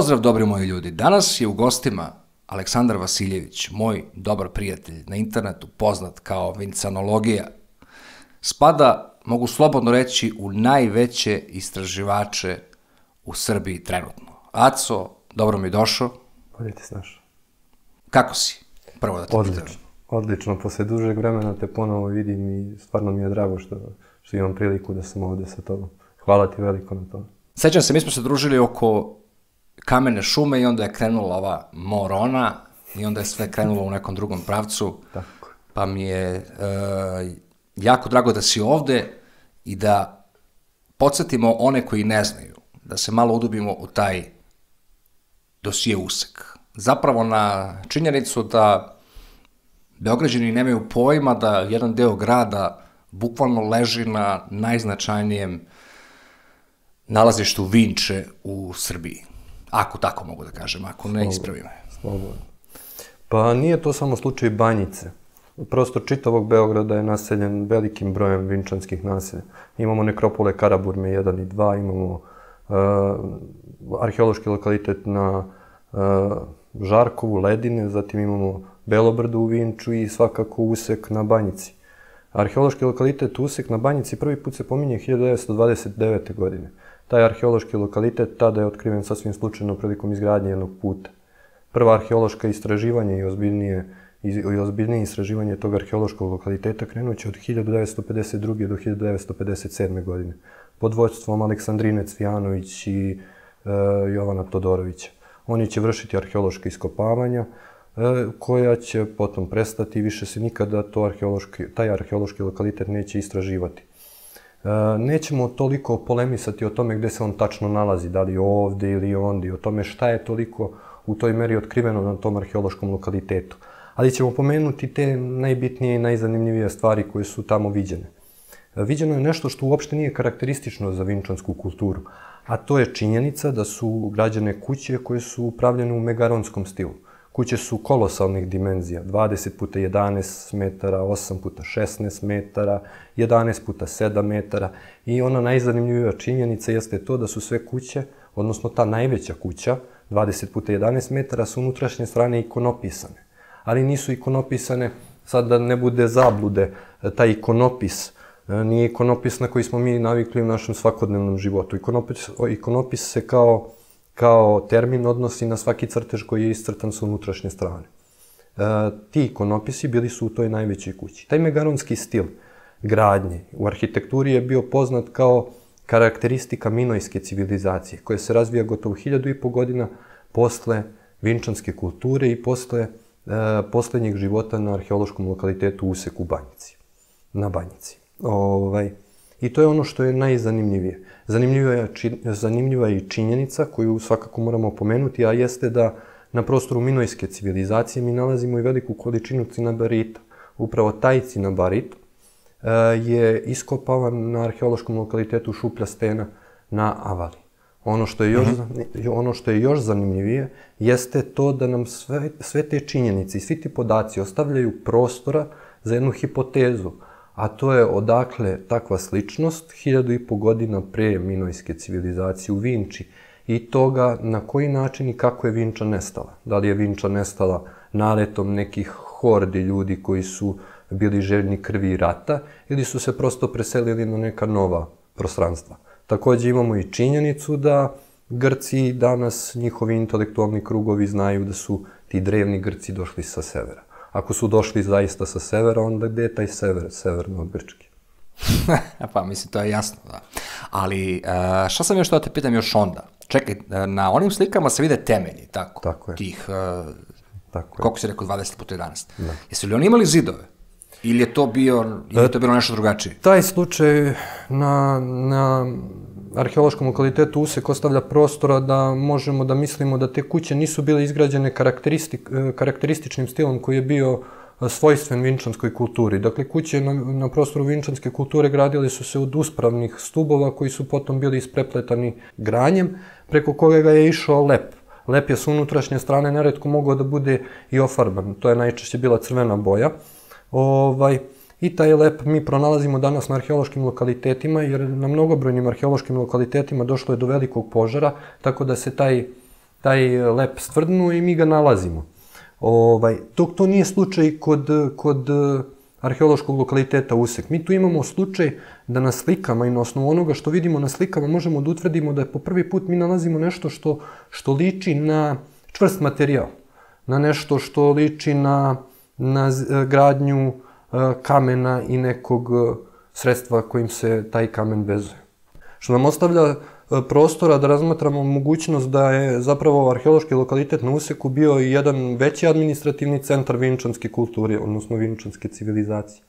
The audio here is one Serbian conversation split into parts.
Pozdrav dobri moji ljudi. Danas je u gostima Aleksandar Vasiljević, moj dobar prijatelj na internetu, poznat kao Vincanologija. Spada, mogu slobodno reći, u najveće istraživače u Srbiji trenutno. Aco, dobro mi došao. Bolje ti snaš. Kako si? Prvo da te Odlično. pitam. Odlično, posle dužeg vremena te ponovo vidim i stvarno mi je drago što, što imam priliku da sam ovde sa tobom. Hvala ti veliko na tome. Sećam se, mi smo se družili oko kamene šume i onda je krenula ova morona i onda je sve krenulo u nekom drugom pravcu. Tako. Pa mi je e, jako drago da si ovde i da podsjetimo one koji ne znaju, da se malo udubimo u taj dosije usek. Zapravo na činjenicu da Beograđani nemaju pojma da jedan deo grada bukvalno leži na najznačajnijem nalazištu Vinče u Srbiji. Ako tako mogu da kažem, ako ne ispravi me. Slobodno. Pa nije to samo slučaj Banjice. Prostor čitavog Beograda je naseljen velikim brojem vinčanskih naselja. Imamo nekropole Karaburme 1 i 2, imamo uh, arheološki lokalitet na uh, Žarkovu, Ledine, zatim imamo Belobrdo u Vinču i svakako Usek na Banjici. Arheološki lokalitet Usek na Banjici prvi put se pominje 1929. godine. Taj arheološki lokalitet tada je otkriven sasvim slučajno prilikom izgradnje jednog puta. Prva arheološka istraživanja i ozbiljnije i, ozbiljnije istraživanje tog arheološkog lokaliteta krenuće od 1952. do 1957. godine pod vođstvom Aleksandrine Cvijanović i e, Jovana Todorovića. Oni će vršiti arheološke iskopavanja e, koja će potom prestati i više se nikada to arheološki, taj arheološki lokalitet neće istraživati. E, nećemo toliko polemisati o tome gde se on tačno nalazi, da li ovde ili ondi, o tome šta je toliko u toj meri otkriveno na tom arheološkom lokalitetu. Ali ćemo pomenuti te najbitnije i najzanimljivije stvari koje su tamo viđene. E, Viđeno je nešto što uopšte nije karakteristično za vinčansku kulturu, a to je činjenica da su građane kuće koje su upravljene u megaronskom stilu. Kuće su kolosalnih dimenzija, 20 puta 11 metara, 8 puta 16 metara, 11 puta 7 metara i ona najzanimljivija činjenica jeste to da su sve kuće, odnosno ta najveća kuća, 20 puta 11 metara, su unutrašnje strane ikonopisane. Ali nisu ikonopisane, sad da ne bude zablude, taj ikonopis e, nije ikonopis na koji smo mi navikli u našem svakodnevnom životu. Ikonopis, ikonopis se kao kao termin odnosi na svaki crtež koji je iscrtan sa unutrašnje strane. E, ti ikonopisi bili su u toj najvećoj kući. Taj megaronski stil gradnje u arhitekturi je bio poznat kao karakteristika minojske civilizacije, koja se razvija gotovo hiljadu i po godina posle vinčanske kulture i posle e, poslednjeg života na arheološkom lokalitetu Usek u Banjici. Na Banjici. Ovaj, I to je ono što je najzanimljivije. Zanimljiva je, či, zanimljiva je i činjenica koju svakako moramo pomenuti, a jeste da na prostoru minojske civilizacije mi nalazimo i veliku količinu cinabarita. Upravo taj cinabarit e, je iskopavan na arheološkom lokalitetu Šuplja stena na Avali. Ono što je još, mm -hmm. ono što je još zanimljivije jeste to da nam sve, sve te činjenice i svi ti podaci ostavljaju prostora za jednu hipotezu, a to je odakle takva sličnost hiljadu i po godina pre minojske civilizacije u Vinči i toga na koji način i kako je Vinča nestala. Da li je Vinča nestala naletom nekih hordi ljudi koji su bili željni krvi i rata ili su se prosto preselili na neka nova prostranstva. Takođe imamo i činjenicu da Grci danas, njihovi intelektualni krugovi znaju da su ti drevni Grci došli sa severa. Ako su došli zaista sa severa, onda gde je taj sever, severno od Grčke? pa mislim, to je jasno, da. Ali, e, šta sam još da te pitam još onda? Čekaj, e, na onim slikama se vide temelji, tako? Tako je. Tih, tako je. koliko si rekao, 20 puta 11? Da. Jesu li oni imali zidove? Ili je to bio, ili je to bilo nešto drugačije? Taj slučaj na, na arheološkom lokalitetu Usek ostavlja prostora da možemo da mislimo da te kuće nisu bile izgrađene karakteristik, karakterističnim stilom koji je bio svojstven vinčanskoj kulturi. Dakle, kuće na, na prostoru vinčanske kulture gradile su se od uspravnih stubova koji su potom bili isprepletani granjem, preko koga je išao lep. Lep je s unutrašnje strane neretko mogao da bude i ofarban. To je najčešće bila crvena boja. Ovaj, I taj lep mi pronalazimo danas na arheološkim lokalitetima, jer na mnogobrojnim arheološkim lokalitetima došlo je do velikog požara, tako da se taj taj lep stvrdnu i mi ga nalazimo. Ovaj, dok to nije slučaj kod, kod arheološkog lokaliteta Usek. Mi tu imamo slučaj da na slikama i na osnovu onoga što vidimo na slikama možemo da utvrdimo da je po prvi put mi nalazimo nešto što, što liči na čvrst materijal, na nešto što liči na, na gradnju kamena i nekog sredstva kojim se taj kamen vezuje. Što nam ostavlja prostora da razmatramo mogućnost da je zapravo arheološki lokalitet na Useku bio i jedan veći administrativni centar vinčanske kulture, odnosno vinčanske civilizacije.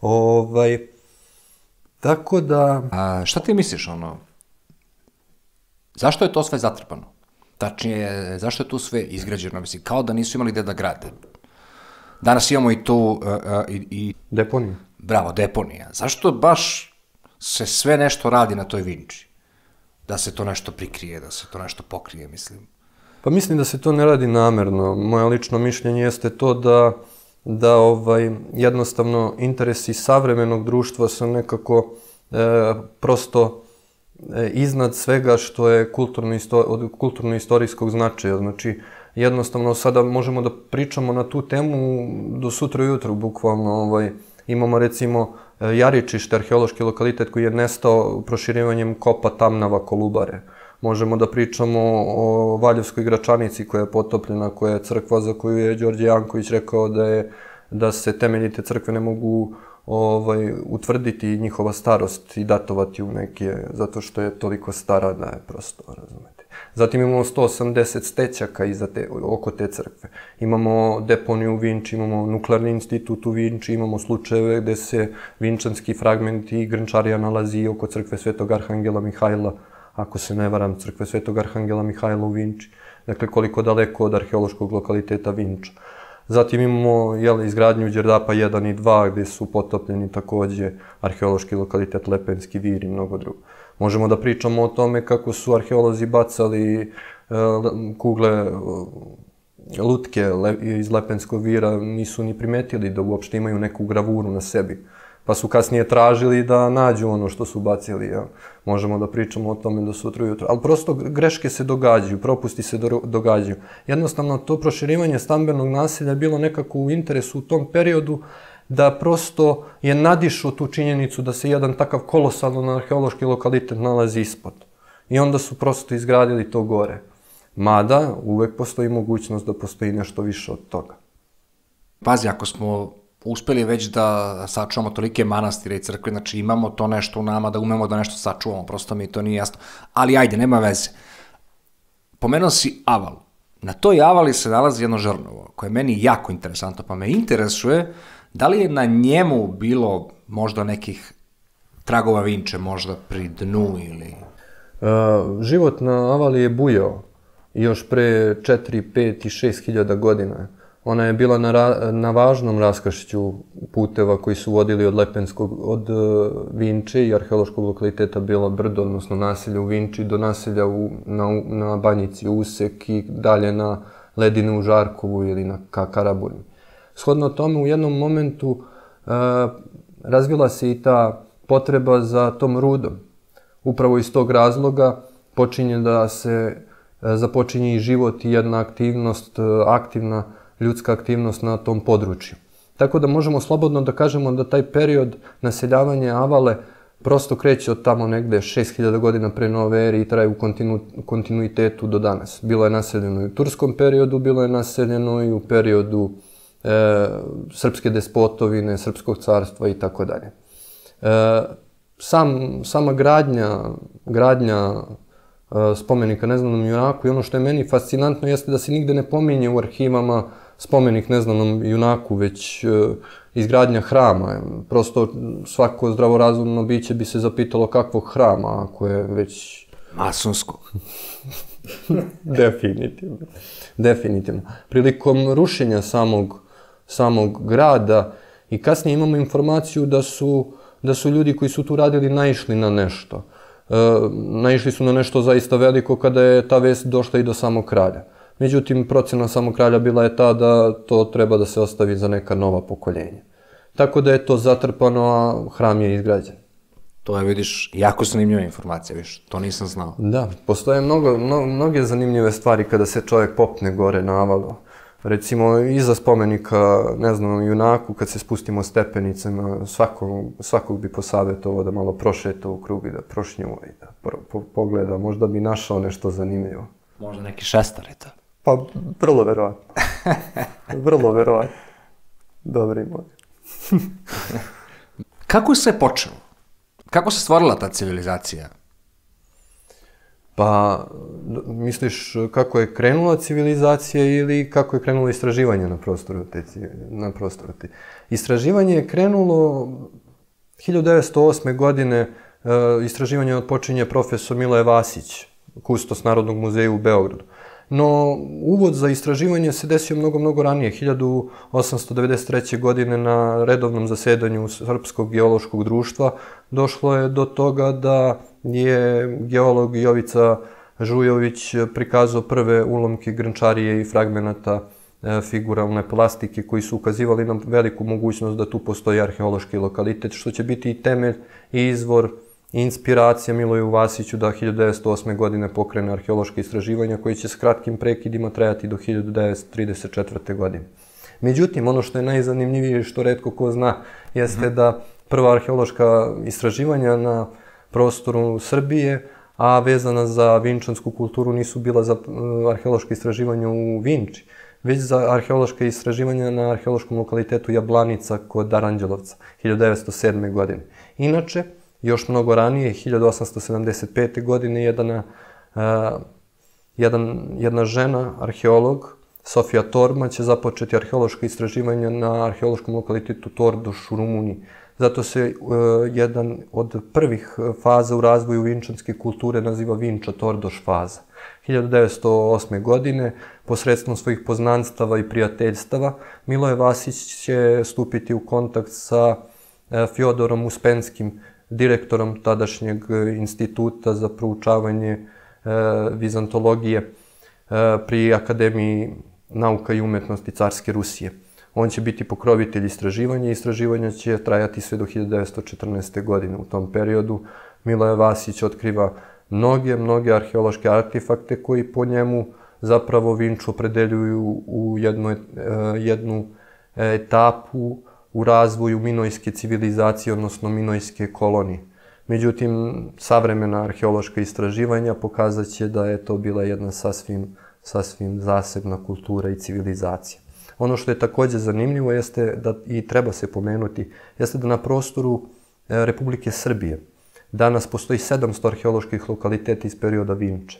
Ovaj, tako da... A šta ti misliš, ono, zašto je to sve zatrpano? Tačnije, zašto je tu sve izgrađeno? Mislim, kao da nisu imali gde da grade. Danas imamo i tu... Uh, uh, i, i... Deponija. Bravo, deponija. Zašto baš se sve nešto radi na toj Vinči? da se to nešto prikrije, da se to nešto pokrije, mislim. Pa mislim da se to ne radi namerno. Moje lično mišljenje jeste to da, da ovaj, jednostavno interesi savremenog društva su nekako e, prosto e, iznad svega što je kulturno, isto, od kulturno-istorijskog značaja. Znači, jednostavno sada možemo da pričamo na tu temu do sutra ujutru, bukvalno ovaj, imamo recimo E, Jaričište, arheološki lokalitet koji je nestao proširivanjem kopa Tamnava Kolubare. Možemo da pričamo o Valjevskoj gračanici koja je potopljena, koja je crkva za koju je Đorđe Janković rekao da je da se temeljite crkve ne mogu ovaj, utvrditi njihova starost i datovati u neke, zato što je toliko stara da je prosto, razumete. Zatim imamo 180 stećaka iza te, oko te crkve. Imamo deponiju u Vinči, imamo nuklearni institut u Vinči, imamo slučajeve gde se vinčanski fragmenti i grnčarija nalazi oko crkve Svetog Arhangela Mihajla, ako se ne varam, crkve Svetog Arhangela Mihajla u Vinči. Dakle, koliko daleko od arheološkog lokaliteta Vinča. Zatim imamo jel, izgradnju Đerdapa 1 i 2 gde su potopljeni takođe arheološki lokalitet Lepenski vir i mnogo drugo. Možemo da pričamo o tome kako su arheolozi bacali e, kugle e, lutke iz Lepenskog vira, nisu ni primetili da uopšte imaju neku gravuru na sebi. Pa su kasnije tražili da nađu ono što su bacili. Ja. Možemo da pričamo o tome do sutra ujutro. Ali prosto greške se događaju, propusti se do, događaju. Jednostavno to proširivanje stambenog naselja je bilo nekako u interesu u tom periodu da prosto je nadišao tu činjenicu da se jedan takav kolosalan arheološki lokalitet nalazi ispod. I onda su prosto izgradili to gore. Mada, uvek postoji mogućnost da postoji nešto više od toga. Pazi, ako smo uspeli već da sačuvamo tolike manastire i crkve, znači imamo to nešto u nama da umemo da nešto sačuvamo, prosto mi to nije jasno. Ali ajde, nema veze. Pomenuo si Aval. Na toj Avali se nalazi jedno žrnovo, koje je meni jako interesantno, pa me interesuje Da li je na njemu bilo možda nekih tragova vinče, možda pri dnu ili... Uh, život na Avali je bujao još pre 4, 5 i 6 hiljada godina. Ona je bila na, ra, na važnom raskašću puteva koji su vodili od Lepenskog, od uh, Vinče i arheološkog lokaliteta bila brdo, odnosno naselja u Vinči, do naselja u, na, na Banjici Usek i dalje na Ledine u Žarkovu ili na Karaburmi. Shodno tome u jednom momentu e, razvila se i ta potreba za tom rudom. Upravo iz tog razloga počinje da se e, započinje i život i jedna aktivnost, e, aktivna ljudska aktivnost na tom području. Tako da možemo slobodno da kažemo da taj period naseljavanja Avale prosto kreće od tamo negde 6000 godina pre nove ere i traje u kontinu, kontinuitetu do danas. Bilo je naseljeno i u turskom periodu, bilo je naseljeno i u periodu e, srpske despotovine, srpskog carstva i tako dalje. E, sam, sama gradnja, gradnja e, spomenika neznanom junaku i ono što je meni fascinantno jeste da se nigde ne pominje u arhivama spomenik neznanom junaku, već e, izgradnja hrama. Prosto svako zdravorazumno biće bi se zapitalo kakvog hrama, ako je već... Masonsko. Definitivno. Definitivno. Prilikom rušenja samog samog grada i kasnije imamo informaciju da su, da su ljudi koji su tu radili naišli na nešto. E, naišli su na nešto zaista veliko kada je ta vest došla i do samog kralja. Međutim, procena samog kralja bila je ta da to treba da se ostavi za neka nova pokoljenja. Tako da je to zatrpano, a hram je izgrađen. To je, vidiš, jako zanimljiva informacija, viš, to nisam znao. Da, postoje mnogo, mno, mnoge zanimljive stvari kada se čovjek popne gore navalo. Recimo, iza spomenika, ne znam, junaku, kad se spustimo stepenicama, svakog, svakog bi posavjetovao da malo prošeta u krug i da prošnjuje i da pro, po, pogleda. Možda bi našao nešto zanimljivo. Možda neki šestar je to. Pa, vrlo verovatno. vrlo verovatno. Dobri moj. Kako sve počelo? Kako se stvorila ta civilizacija? Pa, misliš kako je krenula civilizacija ili kako je krenulo istraživanje na prostoru te, na prostoru te? Istraživanje je krenulo 1908. godine, e, istraživanje odpočinje profesor Miloje Vasić, kustos Narodnog muzeja u Beogradu. No, uvod za istraživanje se desio mnogo, mnogo ranije, 1893. godine na redovnom zasedanju Srpskog geološkog društva došlo je do toga da je geolog Jovica Žujović prikazao prve ulomke grančarije i fragmenata e, figuralne plastike koji su ukazivali na veliku mogućnost da tu postoji arheološki lokalitet, što će biti i temelj i izvor inspiracija Miloju Vasiću da 1908. godine pokrene arheološke istraživanja koji će s kratkim prekidima trajati do 1934. godine. Međutim, ono što je najzanimljivije što redko ko zna jeste mm. da prva arheološka istraživanja na prostoru Srbije, a vezana za vinčansku kulturu nisu bila za uh, arheološke istraživanja u Vinči, već za arheološke istraživanja na arheološkom lokalitetu Jablanica kod Aranđelovca 1907. godine. Inače, još mnogo ranije, 1875. godine, jedna, uh, jedan, jedna žena, arheolog, Sofija Torma, će započeti arheološke istraživanja na arheološkom lokalitetu Tordoš u Rumuniji. Zato se uh, jedan od prvih faza u razvoju vinčanske kulture naziva Vinča Tordoš faza. 1908. godine, posredstvom svojih poznanstava i prijateljstava, Miloje Vasić će stupiti u kontakt sa uh, Fjodorom Uspenskim, direktorom tadašnjeg instituta za proučavanje e, vizantologije e, pri Akademiji nauka i umetnosti Carske Rusije. On će biti pokrovitelj istraživanja i istraživanja će trajati sve do 1914. godine. U tom periodu Miloje Vasić otkriva mnoge, mnoge arheološke artefakte koji po njemu zapravo Vinču opredeljuju u jednu, e, jednu etapu u razvoju minojske civilizacije, odnosno minojske kolonije. Međutim, savremena arheološka istraživanja pokazat će da je to bila jedna sasvim, sasvim zasebna kultura i civilizacija. Ono što je takođe zanimljivo jeste da, i treba se pomenuti, jeste da na prostoru e, Republike Srbije danas postoji 700 arheoloških lokaliteta iz perioda Vinče.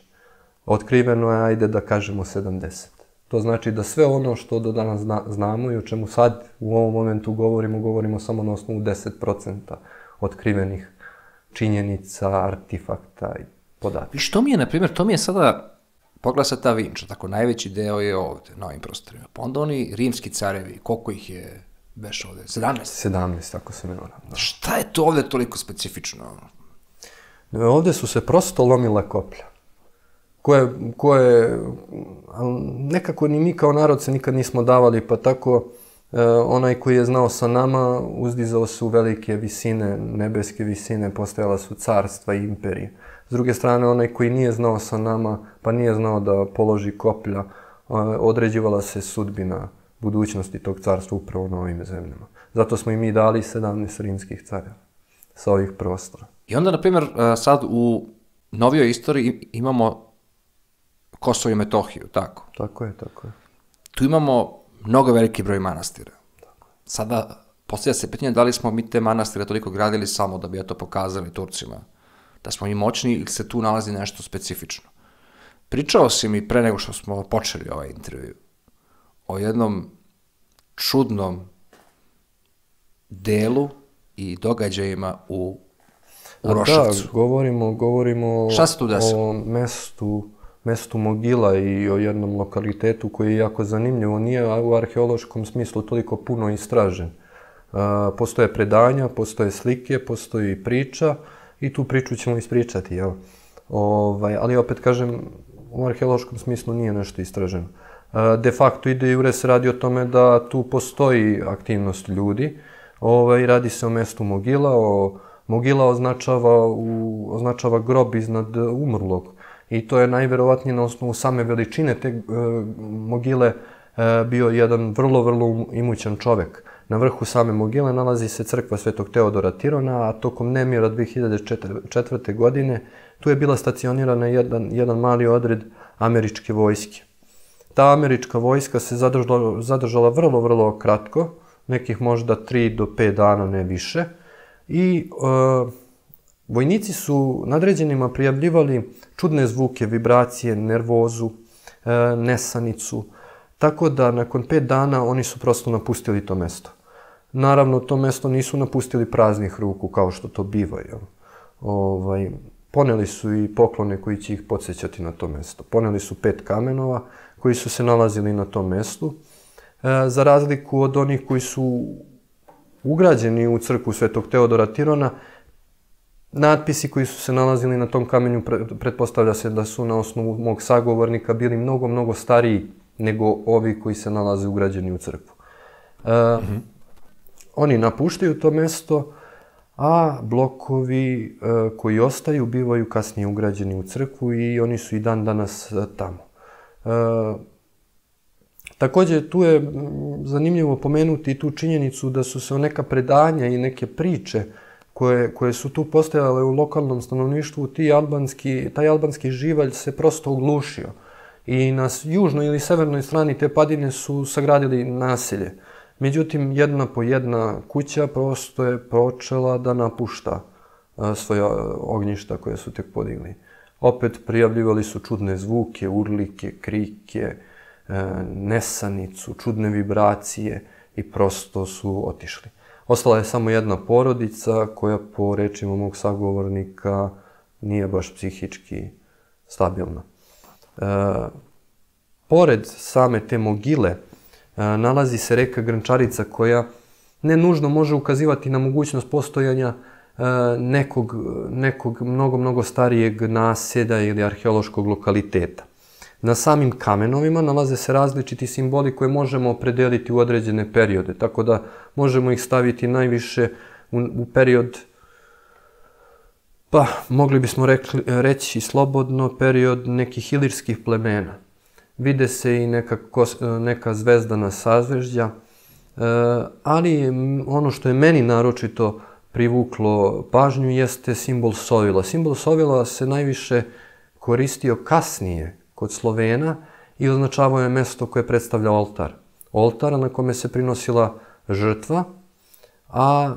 Otkriveno je, ajde da kažemo, 70. To znači da sve ono što do danas zna, znamo i o čemu sad u ovom momentu govorimo, govorimo samo na osnovu 10% otkrivenih činjenica, artefakta i podataka. I što mi je, na primjer, to mi je sada, pogleda se ta Vinča, tako najveći deo je ovde, na ovim prostorima. Pa onda oni rimski carevi, koliko ih je beš ovde? 17? 17, ako se ne varam. Da. Šta je to ovde toliko specifično? Ovde su se prosto lomila koplja koje, koje nekako ni mi kao narod se nikad nismo davali, pa tako e, onaj koji je znao sa nama uzdizao se u velike visine, nebeske visine, postojala su carstva i imperije. S druge strane, onaj koji nije znao sa nama, pa nije znao da položi koplja, e, određivala se sudbina budućnosti tog carstva upravo na ovim zemljama. Zato smo i mi dali 17 rimskih careva sa ovih prostora. I onda, na primjer, e, sad u novijoj istoriji imamo Kosovo i Metohiju, tako? Tako je, tako je. Tu imamo mnogo veliki broj manastira. Tako. Sada postavlja se pitanje da li smo mi te manastire toliko gradili samo da bi to pokazali Turcima, da smo mi moćni ili se tu nalazi nešto specifično. Pričao si mi pre nego što smo počeli ovaj intervju o jednom čudnom delu i događajima u, u Rošavcu. Da, govorimo, govorimo Šta se tu o mestu mestu Mogila i o jednom lokalitetu koji je jako zanimljivo. Nije u arheološkom smislu toliko puno istražen. Postoje predanja, postoje slike, postoji priča i tu priču ćemo ispričati, jel? Ovaj, ali opet kažem, u arheološkom smislu nije nešto istraženo. De facto ide i se radi o tome da tu postoji aktivnost ljudi. Ovaj, radi se o mestu Mogila, o Mogila označava, u, označava grob iznad umrlog. I to je najverovatnije na osnovu same veličine te e, mogile e, bio jedan vrlo, vrlo imućan čovek. Na vrhu same mogile nalazi se crkva Svetog Teodora Tirona, a tokom nemira 2004. godine tu je bila stacionirana jedan, jedan mali odred američke vojske. Ta američka vojska se zadržala, zadržala vrlo, vrlo kratko, nekih možda 3 do 5 dana, ne više. I e, vojnici su nadređenima prijavljivali čudne zvuke, vibracije, nervozu, e, nesanicu, tako da nakon 5 dana oni su prosto napustili to mesto. Naravno, to mesto nisu napustili praznih ruku, kao što to biva. Jel? Ovaj, poneli su i poklone koji će ih podsjećati na to mesto. Poneli su pet kamenova koji su se nalazili na tom mestu, e, za razliku od onih koji su ugrađeni u crkvu Svetog Teodora Tirona, natpisi koji su se nalazili na tom kamenju, pretpostavlja se da su na osnovu mog sagovornika bili mnogo, mnogo stariji nego ovi koji se nalaze ugrađeni u crkvu. E, mm -hmm. Oni napuštaju to mesto, a blokovi e, koji ostaju bivaju kasnije ugrađeni u crkvu i oni su i dan danas e, tamo. E, takođe, tu je zanimljivo pomenuti tu činjenicu da su se neka predanja i neke priče koje, koje su tu postojale u lokalnom stanovništvu, ti albanski, taj albanski živalj se prosto uglušio. I na južnoj ili severnoj strani te padine su sagradili naselje. Međutim, jedna po jedna kuća prosto je počela da napušta svoja ognjišta koje su tek podigli. Opet prijavljivali su čudne zvuke, urlike, krike, e, nesanicu, čudne vibracije i prosto su otišli. Ostala je samo jedna porodica koja po rečima mog sagovornika nije baš psihički stabilna. E, pored same te mogile, nalazi se reka Grančarica koja ne nužno može ukazivati na mogućnost postojanja nekog, nekog mnogo, mnogo starijeg naseda ili arheološkog lokaliteta. Na samim kamenovima nalaze se različiti simboli koje možemo opredeliti u određene periode, tako da možemo ih staviti najviše u, u period, pa mogli bismo rekli, reći slobodno, period nekih ilirskih plemena vide se i neka, kos, neka zvezdana sazvežđa, e, ali ono što je meni naročito privuklo pažnju jeste simbol Sovila. Simbol Sovila se najviše koristio kasnije kod Slovena i označavao je mesto koje predstavlja oltar. Oltar na kome se prinosila žrtva, a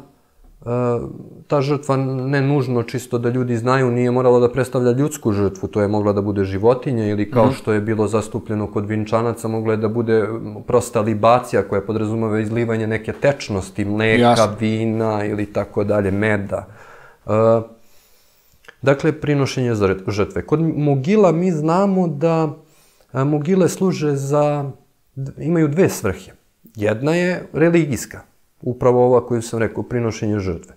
ta žrtva ne nužno čisto da ljudi znaju nije morala da predstavlja ljudsku žrtvu, to je mogla da bude životinja ili kao mm. što je bilo zastupljeno kod vinčanaca, mogla je da bude prosta libacija koja podrazumeva izlivanje neke tečnosti, mleka, Jasne. vina ili tako dalje, meda. Dakle, prinošenje žrtve. Kod mogila mi znamo da mogile služe za, imaju dve svrhe. Jedna je religijska, Upravo ova koju sam rekao, prinošenje žrtve.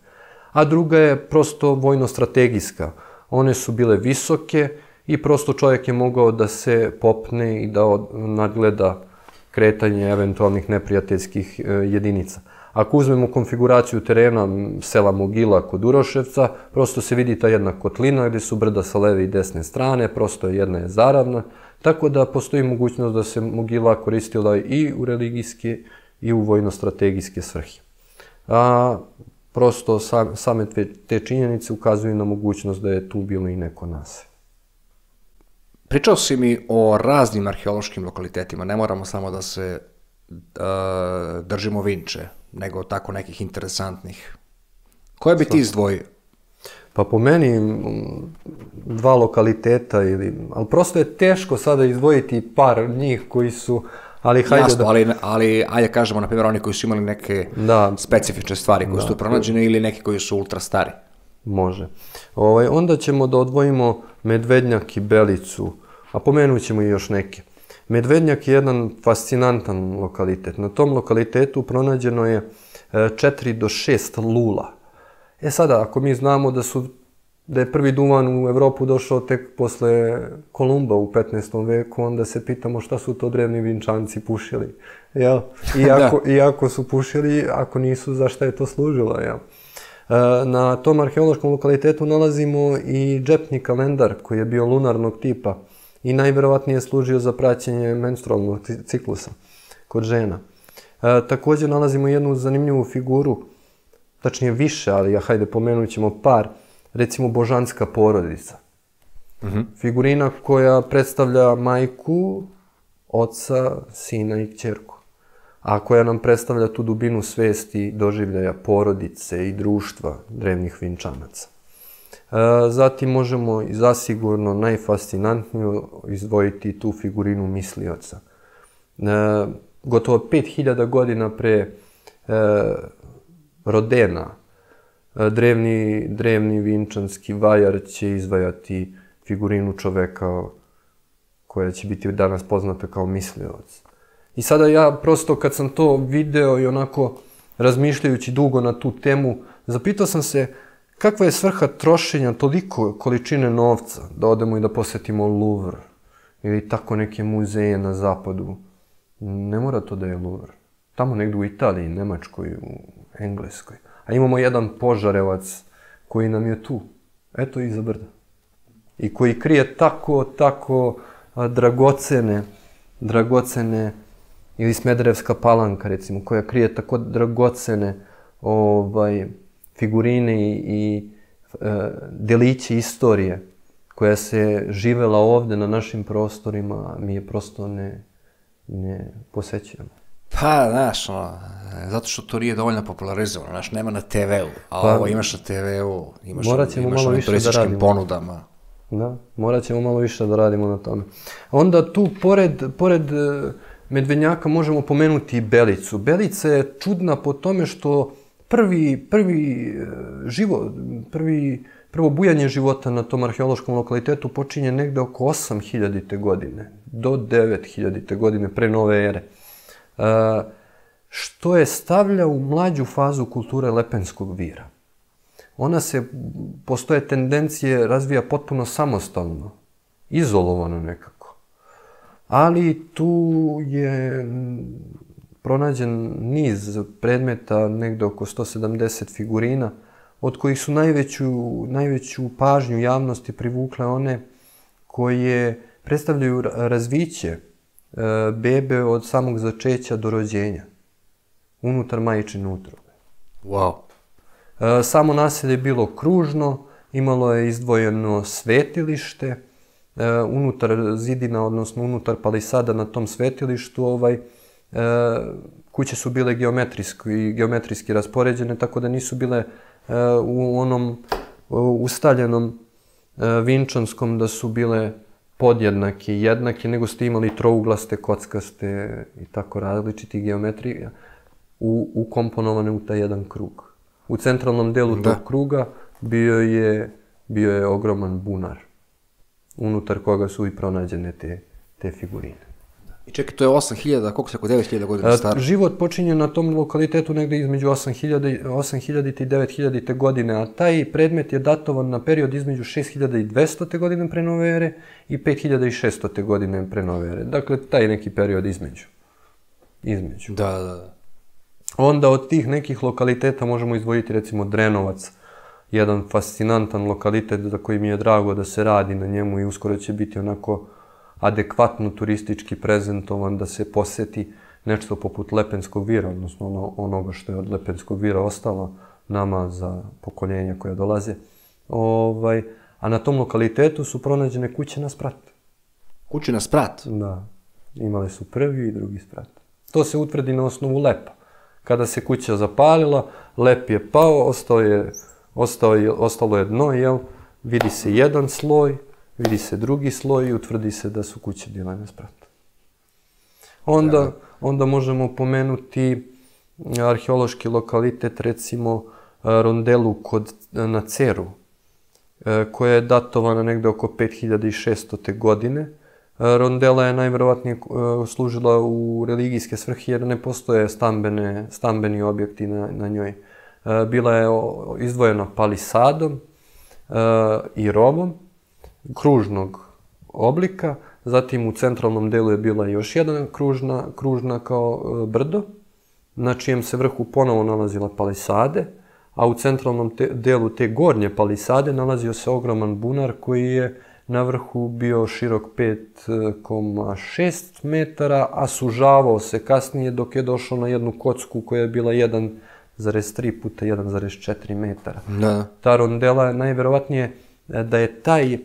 A druga je prosto vojno-strategijska. One su bile visoke i prosto čovjek je mogao da se popne i da nadgleda kretanje eventualnih neprijateljskih e, jedinica. Ako uzmemo konfiguraciju terena sela Mogila kod Uroševca, prosto se vidi ta jedna kotlina gde su brda sa leve i desne strane, prosto jedna je zaravna, tako da postoji mogućnost da se Mogila koristila i u religijske i u vojno-strategijske svrhe. A, prosto sam, same te činjenice ukazuju na mogućnost da je tu bilo i neko nas. Pričao si mi o raznim arheološkim lokalitetima, ne moramo samo da se uh, držimo Vinče, nego tako nekih interesantnih. Koje bi ti izdvojio? Pa po meni dva lokaliteta ili, ali prosto je teško sada izdvojiti par njih koji su Ali hajde Jasno, da... ali, ali ajde kažemo, na primjer, oni koji su imali neke da. specifične stvari koje da. su pronađene ili neki koji su ultra stari. Može. Ovaj, onda ćemo da odvojimo Medvednjak i Belicu, a pomenut ćemo i još neke. Medvednjak je jedan fascinantan lokalitet. Na tom lokalitetu pronađeno je 4 e, do 6 lula. E sada, ako mi znamo da su da je prvi duvan u Evropu došao tek posle Kolumba u 15. veku, onda se pitamo šta su to drevni vinčanci pušili. Jel? Iako, da. iako su pušili, ako nisu, za šta je to služilo, jel? Na tom arheološkom lokalitetu nalazimo i džepni kalendar koji je bio lunarnog tipa i najverovatnije služio za praćenje menstrualnog ciklusa kod žena. E, takođe nalazimo jednu zanimljivu figuru, tačnije više, ali ja hajde pomenut ćemo par, recimo božanska porodica. Mm -hmm. Figurina koja predstavlja majku, oca, sina i kćerku, a koja nam predstavlja tu dubinu svesti doživljaja porodice i društva drevnih vinčanaca. E, zatim možemo i zasigurno najfascinantniju izdvojiti tu figurinu mislioca. E, gotovo 5000 godina pre e, Rodena, drevni, drevni vinčanski vajar će izvajati figurinu čoveka koja će biti danas poznata kao mislioc. I sada ja prosto kad sam to video i onako razmišljajući dugo na tu temu, zapitao sam se kakva je svrha trošenja toliko količine novca da odemo i da posetimo Louvre ili tako neke muzeje na zapadu Ne mora to da je Louvre. Tamo negde u Italiji, Nemačkoj, u Engleskoj. A imamo jedan požarevac koji nam je tu. Eto iza brda. I koji krije tako, tako dragocene, dragocene, ili Smederevska palanka, recimo, koja krije tako dragocene ovaj, figurine i, i e, deliće istorije koja se živela ovde na našim prostorima, mi je prosto ne, ne posećujemo. Pa, znaš, ono, zato što to nije dovoljno popularizovano, znaš, nema na TV-u, a pa, ovo imaš na TV-u, imaš, morat ćemo imaš malo više da radimo. ponudama. Da, morat ćemo malo više da radimo na tome. Onda tu, pored, pored e, medvenjaka, možemo pomenuti i belicu. Belica je čudna po tome što prvi, prvi e, život, prvi, prvo bujanje života na tom arheološkom lokalitetu počinje negde oko 8000. godine do 9000. godine pre nove ere. Što je stavlja u mlađu fazu kulture lepenskog vira. Ona se, postoje tendencije, razvija potpuno samostalno, izolovano nekako. Ali tu je pronađen niz predmeta, negde oko 170 figurina, od kojih su najveću, najveću pažnju javnosti privukle one koje predstavljaju razviće bebe od samog začeća do rođenja, unutar majčine utrobe. Wow. E, samo naselje je bilo kružno, imalo je izdvojeno svetilište, e, unutar zidina, odnosno unutar palisada na tom svetilištu, ovaj, kuće su bile geometrijski, geometrijski raspoređene, tako da nisu bile u onom ustaljenom vinčanskom da su bile podjednaki, jednaki, nego ste imali trouglaste, kockaste i tako različiti geometrija u, ukomponovane u taj jedan krug. U centralnom delu da. tog kruga bio je, bio je ogroman bunar, unutar koga su i pronađene te, te figurine. I čekaj, to je 8000, koliko se oko 9000 godina staro? Život počinje na tom lokalitetu negde između 8000, 8000 i 9000 godine, a taj predmet je datovan na period između 6200. godine pre nove ere i 5600. godine pre nove ere. Dakle, taj neki period između. Između. Da, da, da. Onda od tih nekih lokaliteta možemo izdvojiti recimo Drenovac, jedan fascinantan lokalitet za koji mi je drago da se radi na njemu i uskoro će biti onako adekvatno turistički prezentovan da se poseti nešto poput Lepenskog vira, odnosno ono, onoga što je od Lepenskog vira ostalo nama za pokoljenja koja dolaze. Ovaj, a na tom lokalitetu su pronađene kuće na sprat. Kuće na sprat? Da. Imali su prvi i drugi sprat. To se utvrdi na osnovu lepa. Kada se kuća zapalila, lep je pao, ostao je, ostao je, ostalo je dno, jel? Vidi se jedan sloj, vidi se drugi sloj i utvrdi se da su kuće bile na spratu. Onda, onda možemo pomenuti arheološki lokalitet, recimo rondelu kod, na Ceru, e, koja je datovana negde oko 5600. godine. Rondela je najverovatnije e, služila u religijske svrhe jer ne postoje stambene, stambeni objekti na, na njoj. E, bila je izdvojena palisadom i rovom, kružnog oblika, zatim u centralnom delu je bila još jedna kružna, kružna kao e, brdo, na čijem se vrhu ponovo nalazila palisade, a u centralnom te, delu te gornje palisade nalazio se ogroman bunar koji je na vrhu bio širok 5,6 metara, a sužavao se kasnije dok je došao na jednu kocku koja je bila 1,3 puta 1,4 metara. Da. Ta rondela je najverovatnije e, da je taj e,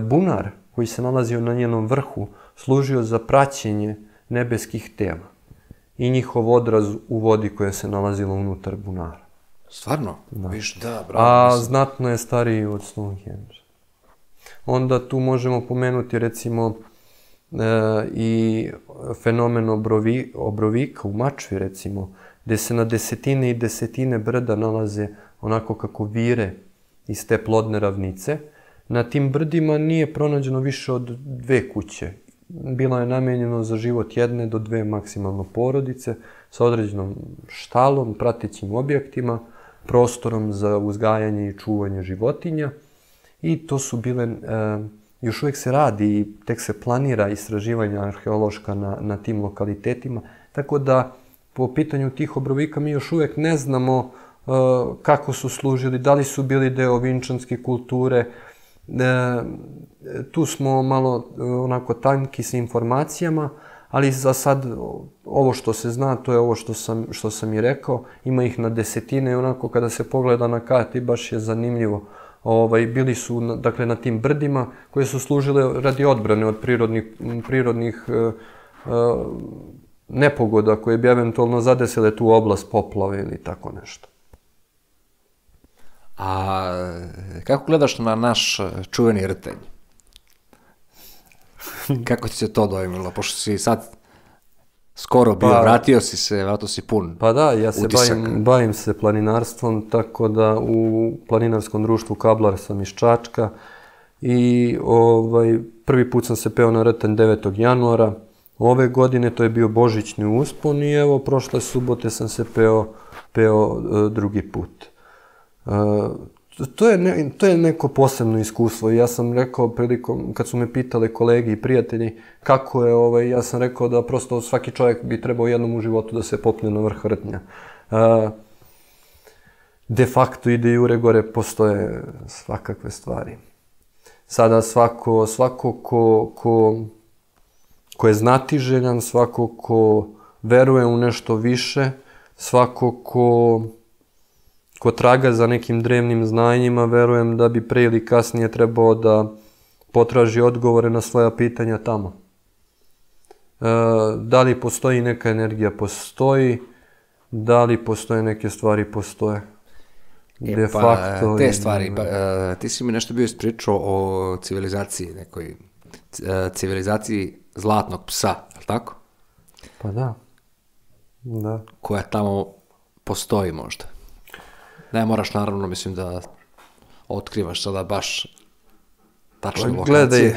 bunar koji se nalazio na njenom vrhu služio za praćenje nebeskih tema i njihov odraz u vodi koja se nalazila unutar bunara. Stvarno? Da. Viš, da, bravo. A mislim. znatno je stariji od Stonehenge. Onda tu možemo pomenuti recimo e, i fenomen obrovi, obrovika u Mačvi recimo, gde se na desetine i desetine brda nalaze onako kako vire iz te plodne ravnice. Na tim brdima nije pronađeno više od dve kuće. Bilo je namenjeno za život jedne do dve maksimalno porodice sa određenom štalom, pratećim objektima, prostorom za uzgajanje i čuvanje životinja. I to su bile, e, još uvek se radi i tek se planira istraživanja arheološka na, na tim lokalitetima, tako da po pitanju tih obrovika mi još uvek ne znamo e, kako su služili, da li su bili deo vinčanske kulture, tu smo malo e, onako tanki sa informacijama, ali za sad ovo što se zna, to je ovo što sam, što sam i rekao, ima ih na desetine onako kada se pogleda na karti baš je zanimljivo. Ovaj, bili su dakle, na tim brdima koje su služile radi odbrane od prirodnih, prirodnih e, e, nepogoda koje bi eventualno zadesile tu oblast poplave ili tako nešto. A kako gledaš na naš čuveni rtenj? kako ti se to dojmilo? Pošto si sad skoro bio, Pa- vratio si se, vratio si pun. Pa da, ja se Utisak. bavim, bavim se planinarstvom, tako da u planinarskom društvu Kablar sam iz Čačka i ovaj, prvi put sam se peo na Rten 9. januara. Ove godine to je bio božićni uspon i evo prošle subote sam se peo, peo e, drugi put. To je, ne, to je neko posebno iskustvo ja sam rekao prilikom, kad su me pitali kolegi i prijatelji kako je, ovaj, ja sam rekao da prosto svaki čovjek bi trebao jednom u životu da se popne na vrh rtnja. E, de facto i de gore postoje svakakve stvari. Sada svako, svako ko, ko, ko je znatiželjan, svako ko veruje u nešto više, svako ko ko traga za nekim drevnim znanjima, verujem da bi pre ili kasnije trebao da potraži odgovore na svoja pitanja tamo. E, da li postoji neka energija? Postoji. Da li postoje neke stvari? Postoje. E, pa, te stvari, pa, e, ti si mi nešto bio ispričao o civilizaciji nekoj, e, civilizaciji zlatnog psa, je li tako? Pa da. Da. Koja tamo postoji možda. Ne moraš naravno, mislim da otkrivaš sada baš tačne Pa, lokacije. Gledaj,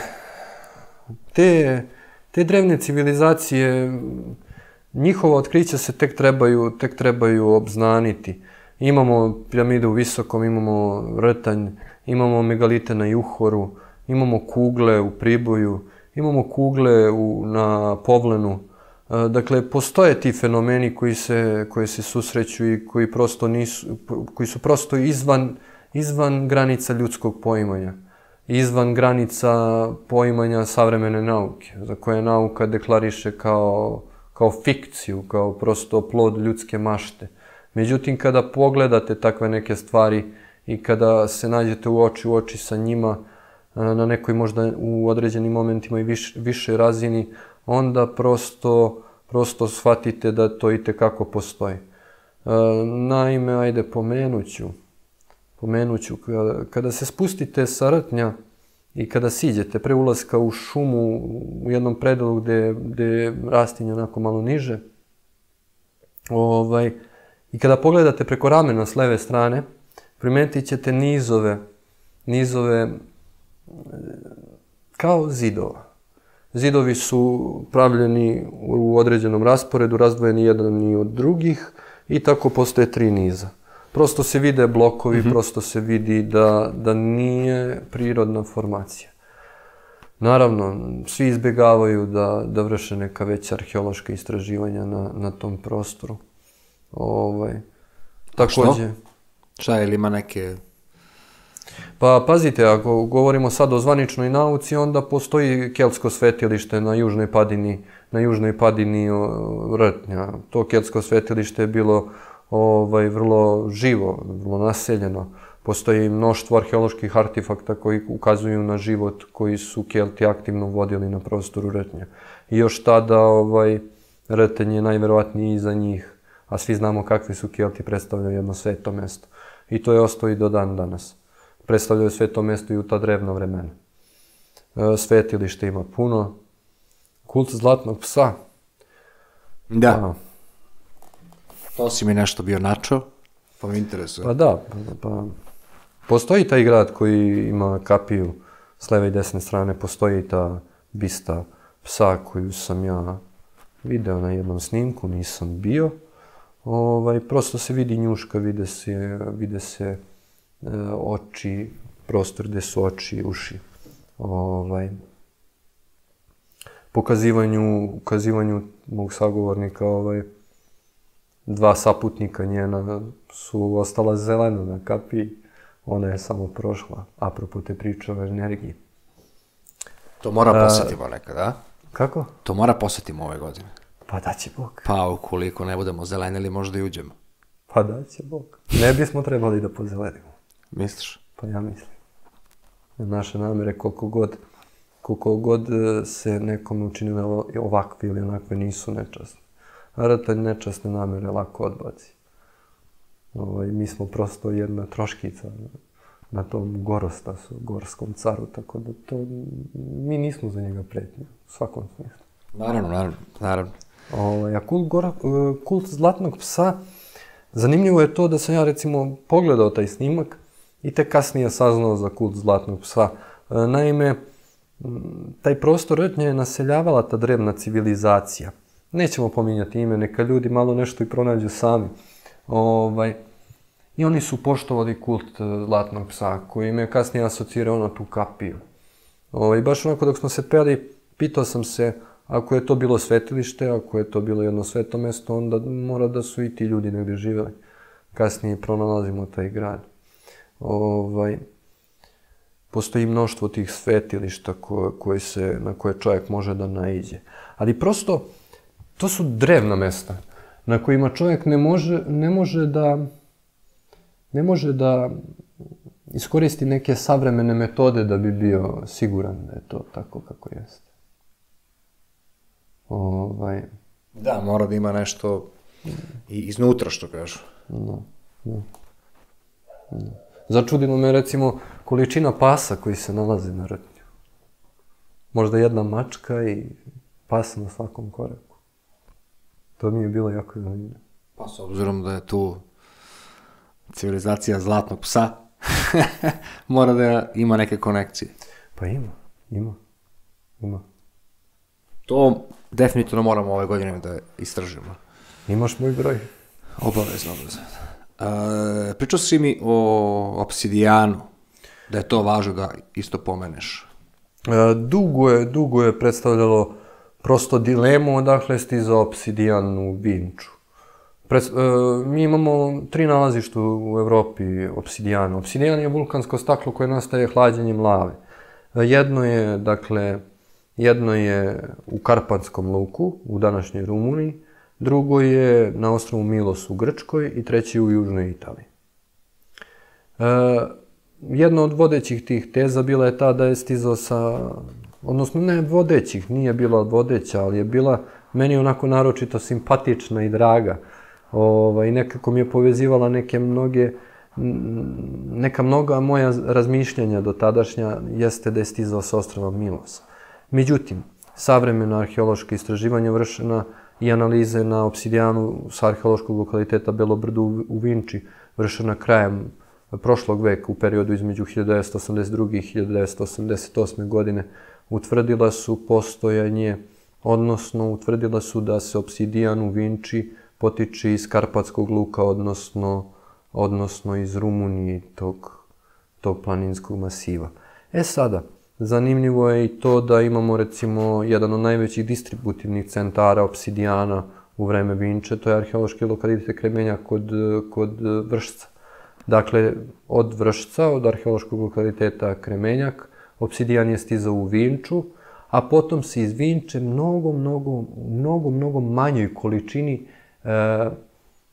te, te drevne civilizacije, njihova otkrića se tek trebaju, tek trebaju obznaniti. Imamo piramide u Visokom, imamo Rtanj, imamo megalite na Juhoru, imamo kugle u Priboju, imamo kugle u, na Povlenu. E, Dakle, postoje ti fenomeni koji se, koji se susreću i koji prosto nisu, koji su prosto izvan, izvan granica ljudskog poimanja izvan granica poimanja savremene nauke, za koje nauka deklariše kao, kao fikciju, kao prosto plod ljudske mašte. Međutim, kada pogledate takve neke stvari i kada se nađete u oči u oči sa njima, na nekoj možda u određenim momentima i viš, više razini, onda prosto, prosto shvatite da to i tekako postoji. Naime, ajde pomenuću, pomenuću, kada, se spustite sa rtnja i kada siđete pre ulaska u šumu u jednom predelu gde, gde je rastinje onako malo niže, ovaj, i kada pogledate preko ramena s leve strane, primetit ćete nizove, nizove kao zidova. Zidovi su pravljeni u određenom rasporedu, razdvojeni jedan i od drugih i tako postoje tri niza. Prosto se vide blokovi, prosto se vidi da, da nije prirodna formacija. Naravno, svi izbjegavaju da, da vrše neka veća arheološka istraživanja na, na tom prostoru. Ovaj, takođe, Šta, ili ima neke... Pa pazite, ako govorimo sad o zvaničnoj nauci, onda postoji keltsko svetilište na južnoj padini, na južnoj padini o, Rtnja. To keltsko svetilište je bilo ovaj, vrlo živo, vrlo naseljeno. Postoji mnoštvo arheoloških artefakta koji ukazuju na život koji su Kelti aktivno vodili na prostoru Rtnja. I još tada ovaj, Rtenj je najverovatniji iza njih, a svi znamo kakvi su Kelti predstavljaju jedno sveto mesto. I to je ostao i do dan danas. Predstavljaju sveto mesto i u ta drevna vremena. E, svetilište ima puno. Kult zlatnog psa. Da. Pa, To si mi nešto bio načao, pa me interesuje. Pa da, pa, pa postoji taj grad koji ima kapiju s leve i desne strane, postoji ta bista psa koju sam ja video na jednom snimku, nisam bio. Ovaj, prosto se vidi njuška, vide se, vide se oči, prostor gde su oči i uši. Ovaj, pokazivanju, ukazivanju mog sagovornika, ovaj, dva saputnika njena su ostala zelena na kapiji, ona je samo prošla, apropo te priče o energiji. To mora posetimo nekad, a? Kako? To mora posetimo ove godine. Pa da će Bog. Pa ukoliko ne budemo zelenili, možda i uđemo. Pa da će Bog. Ne bismo trebali da pozelenimo. Misliš? Pa ja mislim. Naše namere, koliko god, koliko god e, se nekom učinile ovakve ili onakve, nisu nečasne. A ratan nečasne namere lako odbaci. Ovaj, mi smo prosto jedna troškica na tom gorostasu, gorskom caru, tako da to, mi nismo za njega pretnje, u svakom smislu. Naravno, naravno, naravno. Ovaj, a kult, gora, e, kult zlatnog psa, zanimljivo je to da sam ja recimo pogledao taj snimak i tek kasnije saznao za kult zlatnog psa. E, Naime, taj prostor Rtnje je naseljavala ta drevna civilizacija. Nećemo pominjati ime, neka ljudi malo nešto i pronađu sami. Ovaj, I oni su poštovali kult e, zlatnog psa, koji im je kasnije asocirao na tu kapiju. Ovaj, baš onako dok smo se peli, pitao sam se, ako je to bilo svetilište, ako je to bilo jedno sveto mesto, onda mora da su i ti ljudi negdje živeli. Kasnije pronalazimo taj grad. Ovaj, postoji mnoštvo tih svetilišta koje, koje se, na koje čovjek može da naiđe. Ali prosto, to su drevna mesta na kojima čovjek ne može, ne može da ne može da iskoristi neke savremene metode da bi bio siguran da je to tako kako jeste. Ovaj, Da, mora da ima nešto i iznutra, što kažu. da, da. da. Začudilo me recimo količina pasa koji se nalazi na rtnju. Možda jedna mačka i pas na svakom koraku. To mi je bilo jako zanimljivo. Pa s obzirom da je tu civilizacija zlatnog psa, mora da ima neke konekcije. Pa ima, ima, ima. To definitivno moramo ove godine da istražimo. Imaš moj broj? Obavezno, obavezno. E, pričao si mi o obsidijanu, da je to važno da isto pomeneš. E, dugo je, dugo je predstavljalo prosto dilemu odakle stizao obsidijan u Vinču. E, mi imamo tri nalazišta u Evropi obsidijana. Obsidijan je vulkansko staklo koje nastaje hlađenjem lave. E, jedno je, dakle, jedno je u Karpatskom luku, u današnjoj Rumuniji, drugo je na ostrovu Milos u Grčkoj i treći u Južnoj Italiji. E, jedna od vodećih tih teza bila je ta da je stizao sa, odnosno ne vodećih, nije bila vodeća, ali je bila meni onako naročito simpatična i draga. Ovaj, nekako mi je povezivala neke mnoge, neka mnoga moja razmišljanja do tadašnja jeste da je stizao sa ostrava Milosa. Međutim, savremena arheološka istraživanja vršena i analize na obsidijanu sa arheološkog lokaliteta Belo brdo u Vinči vršena krajem prošlog veka u periodu između 1982. i 1988. godine utvrdila su postojanje, odnosno utvrdila su da se obsidijan u Vinči potiče iz Karpatskog luka, odnosno, odnosno iz Rumunije tog, tog planinskog masiva. E sada, zanimljivo je i to da imamo recimo jedan od najvećih distributivnih centara obsidijana u vreme Vinče, to je arheološki lokalitet Kremenja kod, kod Vršca. Dakle, od Vršca, od arheološkog lokaliteta Kremenjak, obsidijan je stizao u Vinču, a potom se iz Vinče mnogo, mnogo, mnogo, mnogo manjoj količini e,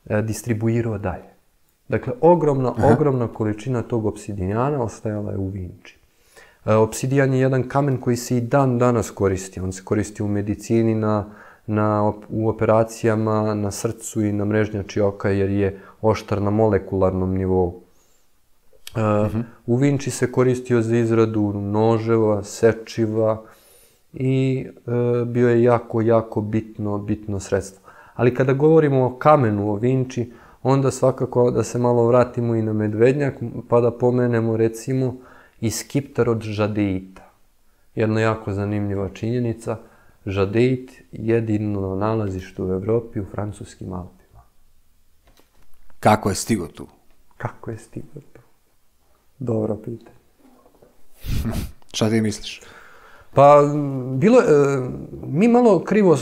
e, distribuirao dalje. Dakle, ogromna, Aha. ogromna količina tog obsidijana ostajala je u Vinči. E, obsidijan je jedan kamen koji se i dan danas koristi. On se koristi u medicini na, na, u operacijama na srcu i na mrežnjači oka jer je oštar na molekularnom nivou. Uh, uh -huh. U Vinči se koristio za izradu noževa, sečiva i uh, bio je jako, jako bitno, bitno sredstvo. Ali kada govorimo o kamenu, o Vinči, onda svakako da se malo vratimo i na Medvednjak, pa da pomenemo recimo i skiptar od žadeita. Jedna jako zanimljiva činjenica, žadeit jedino nalazište u Evropi u francuskim Alpima. Kako je stigo tu? Kako je stigo tu? Dobro pitanje. Šta ti misliš? Pa, bilo, e, mi malo krivo e,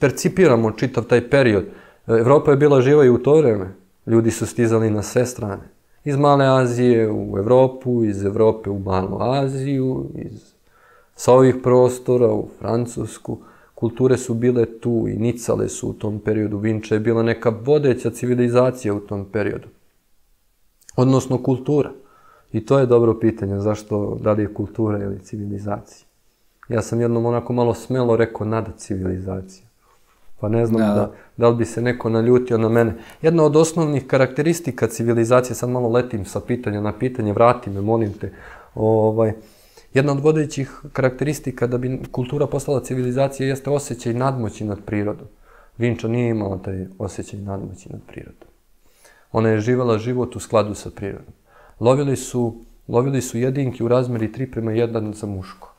percipiramo čitav taj period. Evropa je bila živa i u to vreme. Ljudi su stizali na sve strane. Iz Male Azije u Evropu, iz Evrope u Malu Aziju, iz, sa ovih prostora u Francusku. Kulture su bile tu i nicale su u tom periodu. Vinča je bila neka vodeća civilizacija u tom periodu. Odnosno kultura. I to je dobro pitanje, zašto, da li je kultura ili civilizacija. Ja sam jednom onako malo smelo rekao nada civilizacija. Pa ne znam da. da, da li bi se neko naljutio na mene. Jedna od osnovnih karakteristika civilizacije, sad malo letim sa pitanja na pitanje, vrati me, molim te, ovaj, jedna od vodećih karakteristika da bi kultura postala civilizacija jeste osjećaj nadmoći nad prirodom. Vinča nije imala taj osjećaj nadmoći nad prirodom. Ona je živala život u skladu sa prirodom. Lovili su, lovili su jedinki u razmeri 3 prema 1 za muško.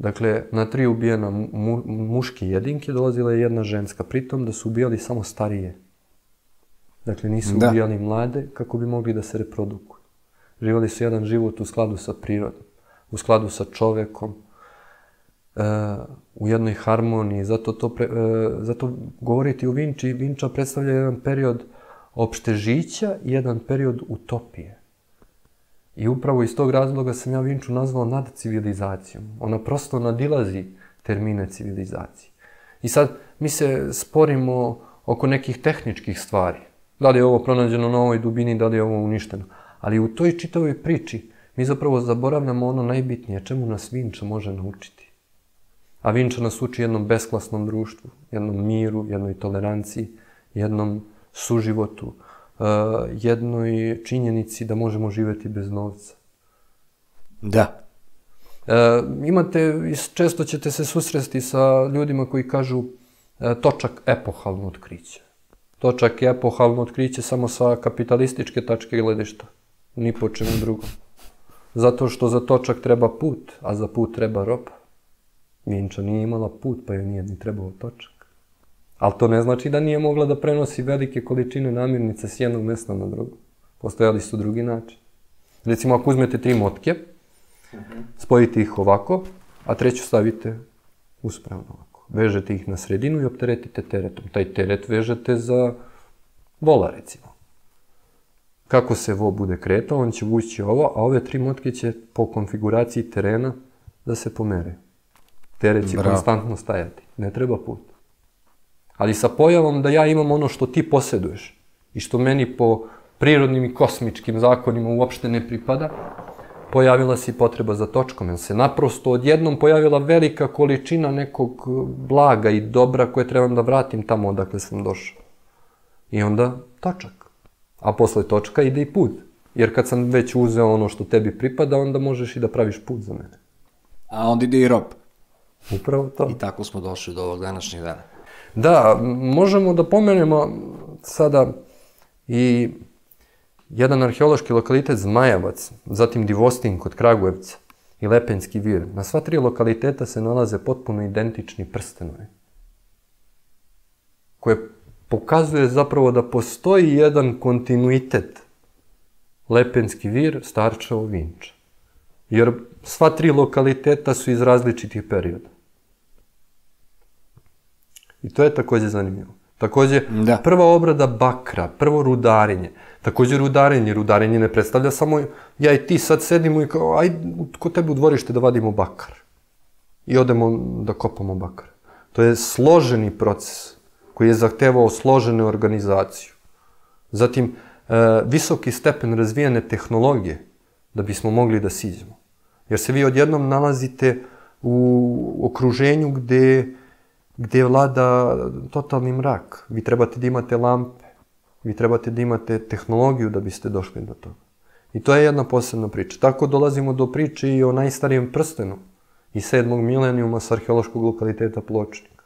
Dakle, na tri ubijena mu, muški jedinke dolazila je jedna ženska, pritom da su ubijali samo starije. Dakle, nisu da. ubijali mlade kako bi mogli da se reprodukuju. Živali su jedan život u skladu sa prirodom, u skladu sa čovekom, e, u jednoj harmoniji. Zato, to pre, e, zato govoriti u Vinči, Vinča predstavlja jedan period opšte žića i jedan period utopije. I upravo iz tog razloga sam ja Vinču nazvao nad civilizacijom. Ona prosto nadilazi termine civilizacije. I sad mi se sporimo oko nekih tehničkih stvari. Da li je ovo pronađeno na ovoj dubini, da li je ovo uništeno. Ali u toj čitavoj priči mi zapravo zaboravljamo ono najbitnije, čemu nas Vinča može naučiti. A Vinča nas uči jednom besklasnom društvu, jednom miru, jednoj toleranciji, jednom suživotu, jednoj činjenici da možemo živeti bez novca. Da. Uh, imate, često ćete se susresti sa ljudima koji kažu uh, točak epohalno otkriće. Točak je epohalno otkriće samo sa kapitalističke tačke gledišta. Ni po čemu drugom. Zato što za točak treba put, a za put treba roba. Minča nije imala put, pa joj nije ni trebao točak. Ali to ne znači da nije mogla da prenosi velike količine namirnica s jednog mesta na drugo. Postojali su drugi način. Recimo, ako uzmete tri motke, spojite ih ovako, a treću stavite uspravno ovako. Vežete ih na sredinu i opteretite teretom. Taj teret vežete za vola, recimo. Kako se vo bude kretao, on će vući ovo, a ove tri motke će po konfiguraciji terena da se pomere. Teret će Bravo. konstantno stajati. Ne treba put. Ali sa pojavom da ja imam ono što ti posjeduješ i što meni po prirodnim i kosmičkim zakonima uopšte ne pripada, pojavila se i potreba za točkom, jer se naprosto odjednom pojavila velika količina nekog blaga i dobra koje trebam da vratim tamo odakle sam došao. I onda točak. A posle točka ide i put. Jer kad sam već uzeo ono što tebi pripada, onda možeš i da praviš put za mene. A onda ide i rob. Upravo to. I tako smo došli do ovog današnjeg dana. Da, možemo da pomenemo sada i jedan arheološki lokalitet Zmajavac, zatim Divostin kod Kragujevca i Lepenski vir. Na sva tri lokaliteta se nalaze potpuno identični prstenovi, koje pokazuje zapravo da postoji jedan kontinuitet Lepenski vir, Starčevo, Vinča. Jer sva tri lokaliteta su iz različitih perioda. I to je takođe zanimljivo. Takođe, Da. prva obrada bakra, prvo rudarenje. Takođe rudarenje, rudarenje ne predstavlja samo ja i ti sad sedimo i kao aj kod tebe u dvorište da vadimo bakar. I odemo da kopamo bakar. To je složeni proces koji je zahtevao složenu organizaciju. Zatim, e, visoki stepen razvijene tehnologije da bismo mogli da siđemo. Jer se vi odjednom nalazite u okruženju gde, gde vlada totalni mrak. Vi trebate da imate lampe, vi trebate da imate tehnologiju da biste došli do toga. I to je jedna posebna priča. Tako dolazimo do priče i o najstarijem prstenu iz sedmog milenijuma s arheološkog lokaliteta Pločnik.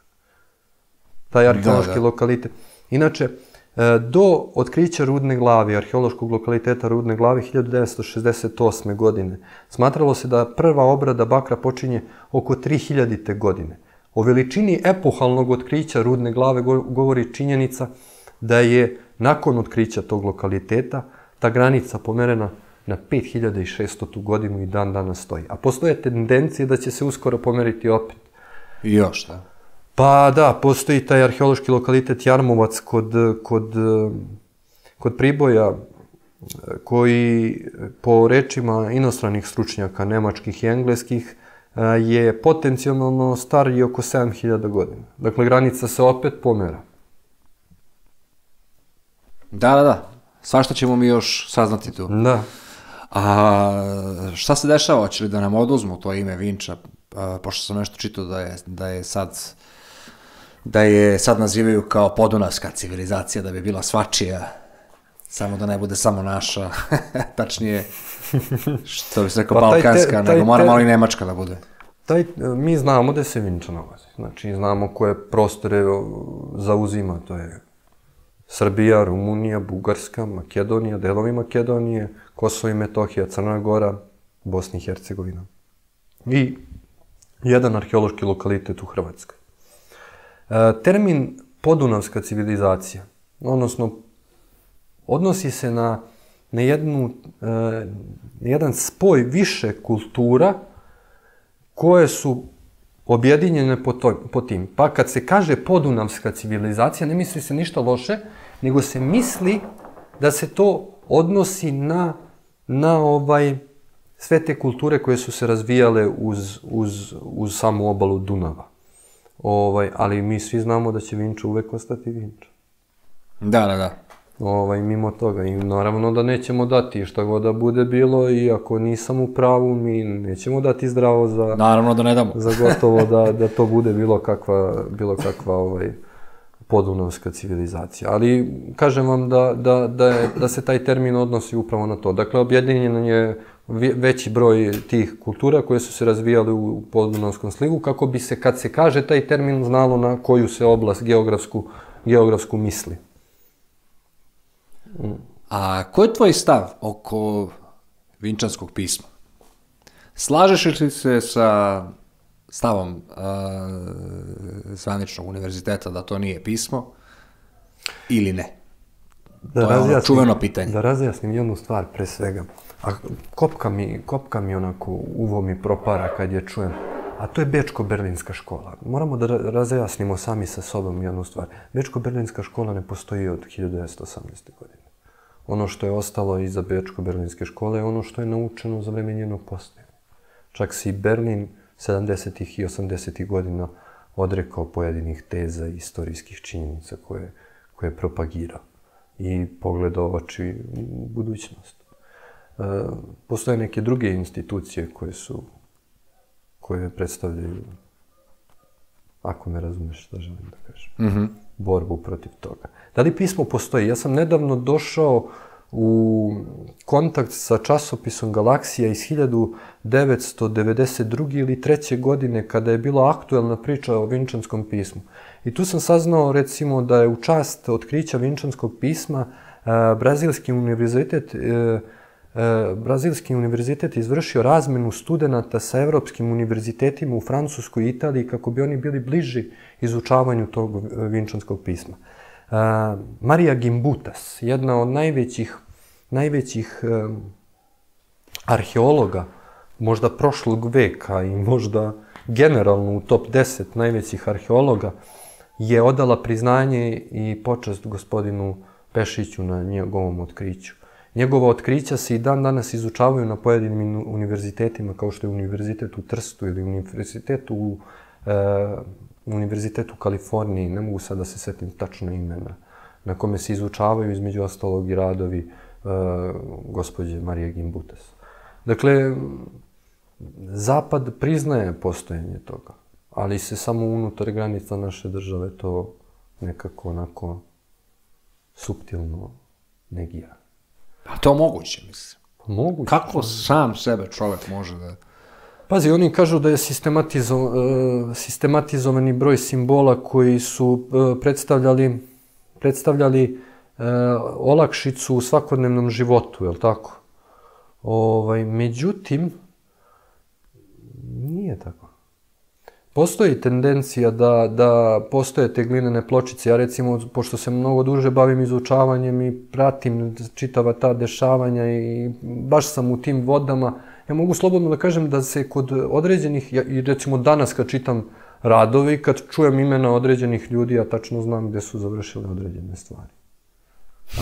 Taj arheološki da. lokalitet. Inače, e, do otkrića Rudne glave, arheološkog lokaliteta Rudne glave 1968. godine, smatralo se da prva obrada bakra počinje oko 3000. godine. O veličini epohalnog otkrića Rudne glave go- govori činjenica da je nakon otkrića tog lokaliteta ta granica pomerena na 5600. godinu i dan danas stoji. A postoje tendencije da će se uskoro pomeriti opet. I još, da. Pa da, postoji taj arheološki lokalitet Jarmovac kod, kod, kod Priboja, koji po rečima inostranih stručnjaka, nemačkih i engleskih, je potencijalno star i oko 7000 godina. Dakle, granica se opet pomera. Da, da, da. Svašta ćemo mi još saznati tu. Da. A šta se dešava? Hoće li da nam oduzmu to ime Vinča? A, pošto sam nešto čitao da je, da je sad da je sad nazivaju kao podunavska civilizacija, da bi bila svačija, samo da ne bude samo naša, tačnije, što bi se rekao, Pa taj te- balkanska, taj nego mora te- malo i nemačka da bude. Taj, mi znamo da se Vinča nalazi. Znači, znamo koje prostore zauzima. To je Srbija, Rumunija, Bugarska, Makedonija, delovi Makedonije, Kosovo i Metohija, Crna Gora, Bosna i Hercegovina. I jedan arheološki lokalitet u Hrvatskoj. E, termin podunavska civilizacija, odnosno odnosi se na, na, jednu, e, na jedan spoj više kultura koje su objedinjene po, po tim. Pa kad se kaže podunavska civilizacija, ne misli se ništa loše, nego se misli da se to odnosi na, na ovaj sve te kulture koje su se razvijale uz, uz, uz samu obalu Dunava. Ovaj, ali mi svi znamo da će Vinča uvek ostati Vinča. Da, da, da. Ovaj, mimo toga. I naravno da nećemo dati šta god da bude bilo i ako nisam u pravu, mi nećemo dati zdravo za, Naravno da ne damo. za gotovo da, da to bude bilo kakva, bilo kakva ovaj, podunavska civilizacija. Ali kažem vam da, da, da, je, da se taj termin odnosi upravo na to. Dakle, objedinjen je ve- veći broj tih kultura koje su se razvijale u podunavskom slivu, kako bi se, kad se kaže taj termin, znalo na koju se oblast geografsku, geografsku misli. A koji je tvoj stav oko vinčanskog pisma? Slažeš li se sa stavom a, zvaničnog univerziteta da to nije pismo ili ne? To je ono čuveno pitanje. Da razjasnim jednu stvar pre svega. A kopka mi, kopka mi onako uvo mi propara kad je čujem. A to je Bečko-Berlinska škola. Moramo da ra- razjasnimo sami sa sobom jednu stvar. Bečko-Berlinska škola ne postoji od 1918. godine. Ono što je ostalo iza Bečko-Berlinske škole je ono što je naučeno za vreme njenog postojanja. Čak se i Berlin 70. i 80. godina odrekao pojedinih teza i istorijskih činjenica koje, koje je propagirao i pogledao oči u budućnost. E, postoje neke druge institucije koje su koje predstavljaju ako me razumeš šta želim da kažem, mm -hmm. borbu protiv toga. Da li pismo postoji? Ja sam nedavno došao u kontakt sa časopisom Galaksija iz 1992. ili 3. godine kada je bila aktuelna priča o vinčanskom pismu. I tu sam saznao recimo da je u čast otkrića vinčanskog pisma e, Brazilski univerzitet e, E, Brazilski univerzitet izvršio razmenu studenta sa evropskim univerzitetima u Francuskoj i Italiji kako bi oni bili bliži izučavanju tog vinčanskog pisma. Marija Gimbutas, jedna od najvećih, najvećih e, arheologa, možda prošlog veka i možda generalno u top 10 najvećih arheologa, je odala priznanje i počast gospodinu Pešiću na njegovom otkriću. Njegova otkrića se i dan danas izučavaju na pojedinim univerzitetima, kao što je univerzitet u Trstu ili univerzitet u, e, univerzitet u Kaliforniji, ne mogu sad da se setim tačno imena, na kome se izučavaju između ostalog i radovi e, gospođe Marije Gimbutas. Dakle, Zapad priznaje postojanje toga, ali se samo unutar granica naše države to nekako onako suptilno negira. Pa to moguće, mislim. Pa moguće. Kako sam sebe čovek može da... Pazi, oni kažu da je sistematizo, uh, sistematizovani broj simbola koji su uh, predstavljali, predstavljali uh, olakšicu u svakodnevnom životu, je li tako? Ovaj, međutim, nije tako. Postoji tendencija da, da postoje te glinene pločice. Ja recimo, pošto se mnogo duže bavim izučavanjem i pratim čitava ta dešavanja i baš sam u tim vodama, ja mogu slobodno da kažem da se kod određenih, ja, i recimo danas kad čitam radovi, kad čujem imena određenih ljudi, ja tačno znam gde su završile određene stvari.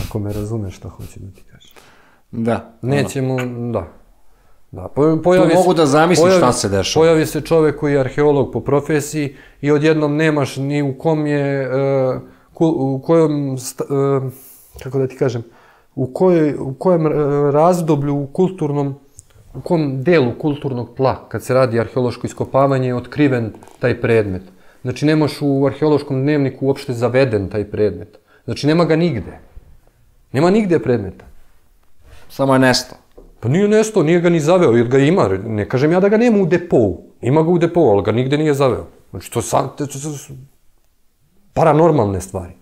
Ako me razumeš šta hoću da ti kažem. Da. Nećemo, da. Da, pojavi tu mogu da zamislim šta se dešava. Pojavi se čovek koji je arheolog po profesiji i odjednom nemaš ni u kom je, uh, u kojom, uh, kako da ti kažem, u, kojoj, u kojem razdoblju u kulturnom, u kom delu kulturnog tla, kad se radi arheološko iskopavanje, je otkriven taj predmet. Znači, nemaš u arheološkom dnevniku uopšte zaveden taj predmet. Znači, nema ga nigde. Nema nigde predmeta. Samo je nestao. Pa nije nestao, nije ga ni zaveo, jer ga ima. Ne kažem ja da ga nema u depou. Ima ga u depou, ali ga nigde nije zaveo. Znači, to, su paranormalne stvari.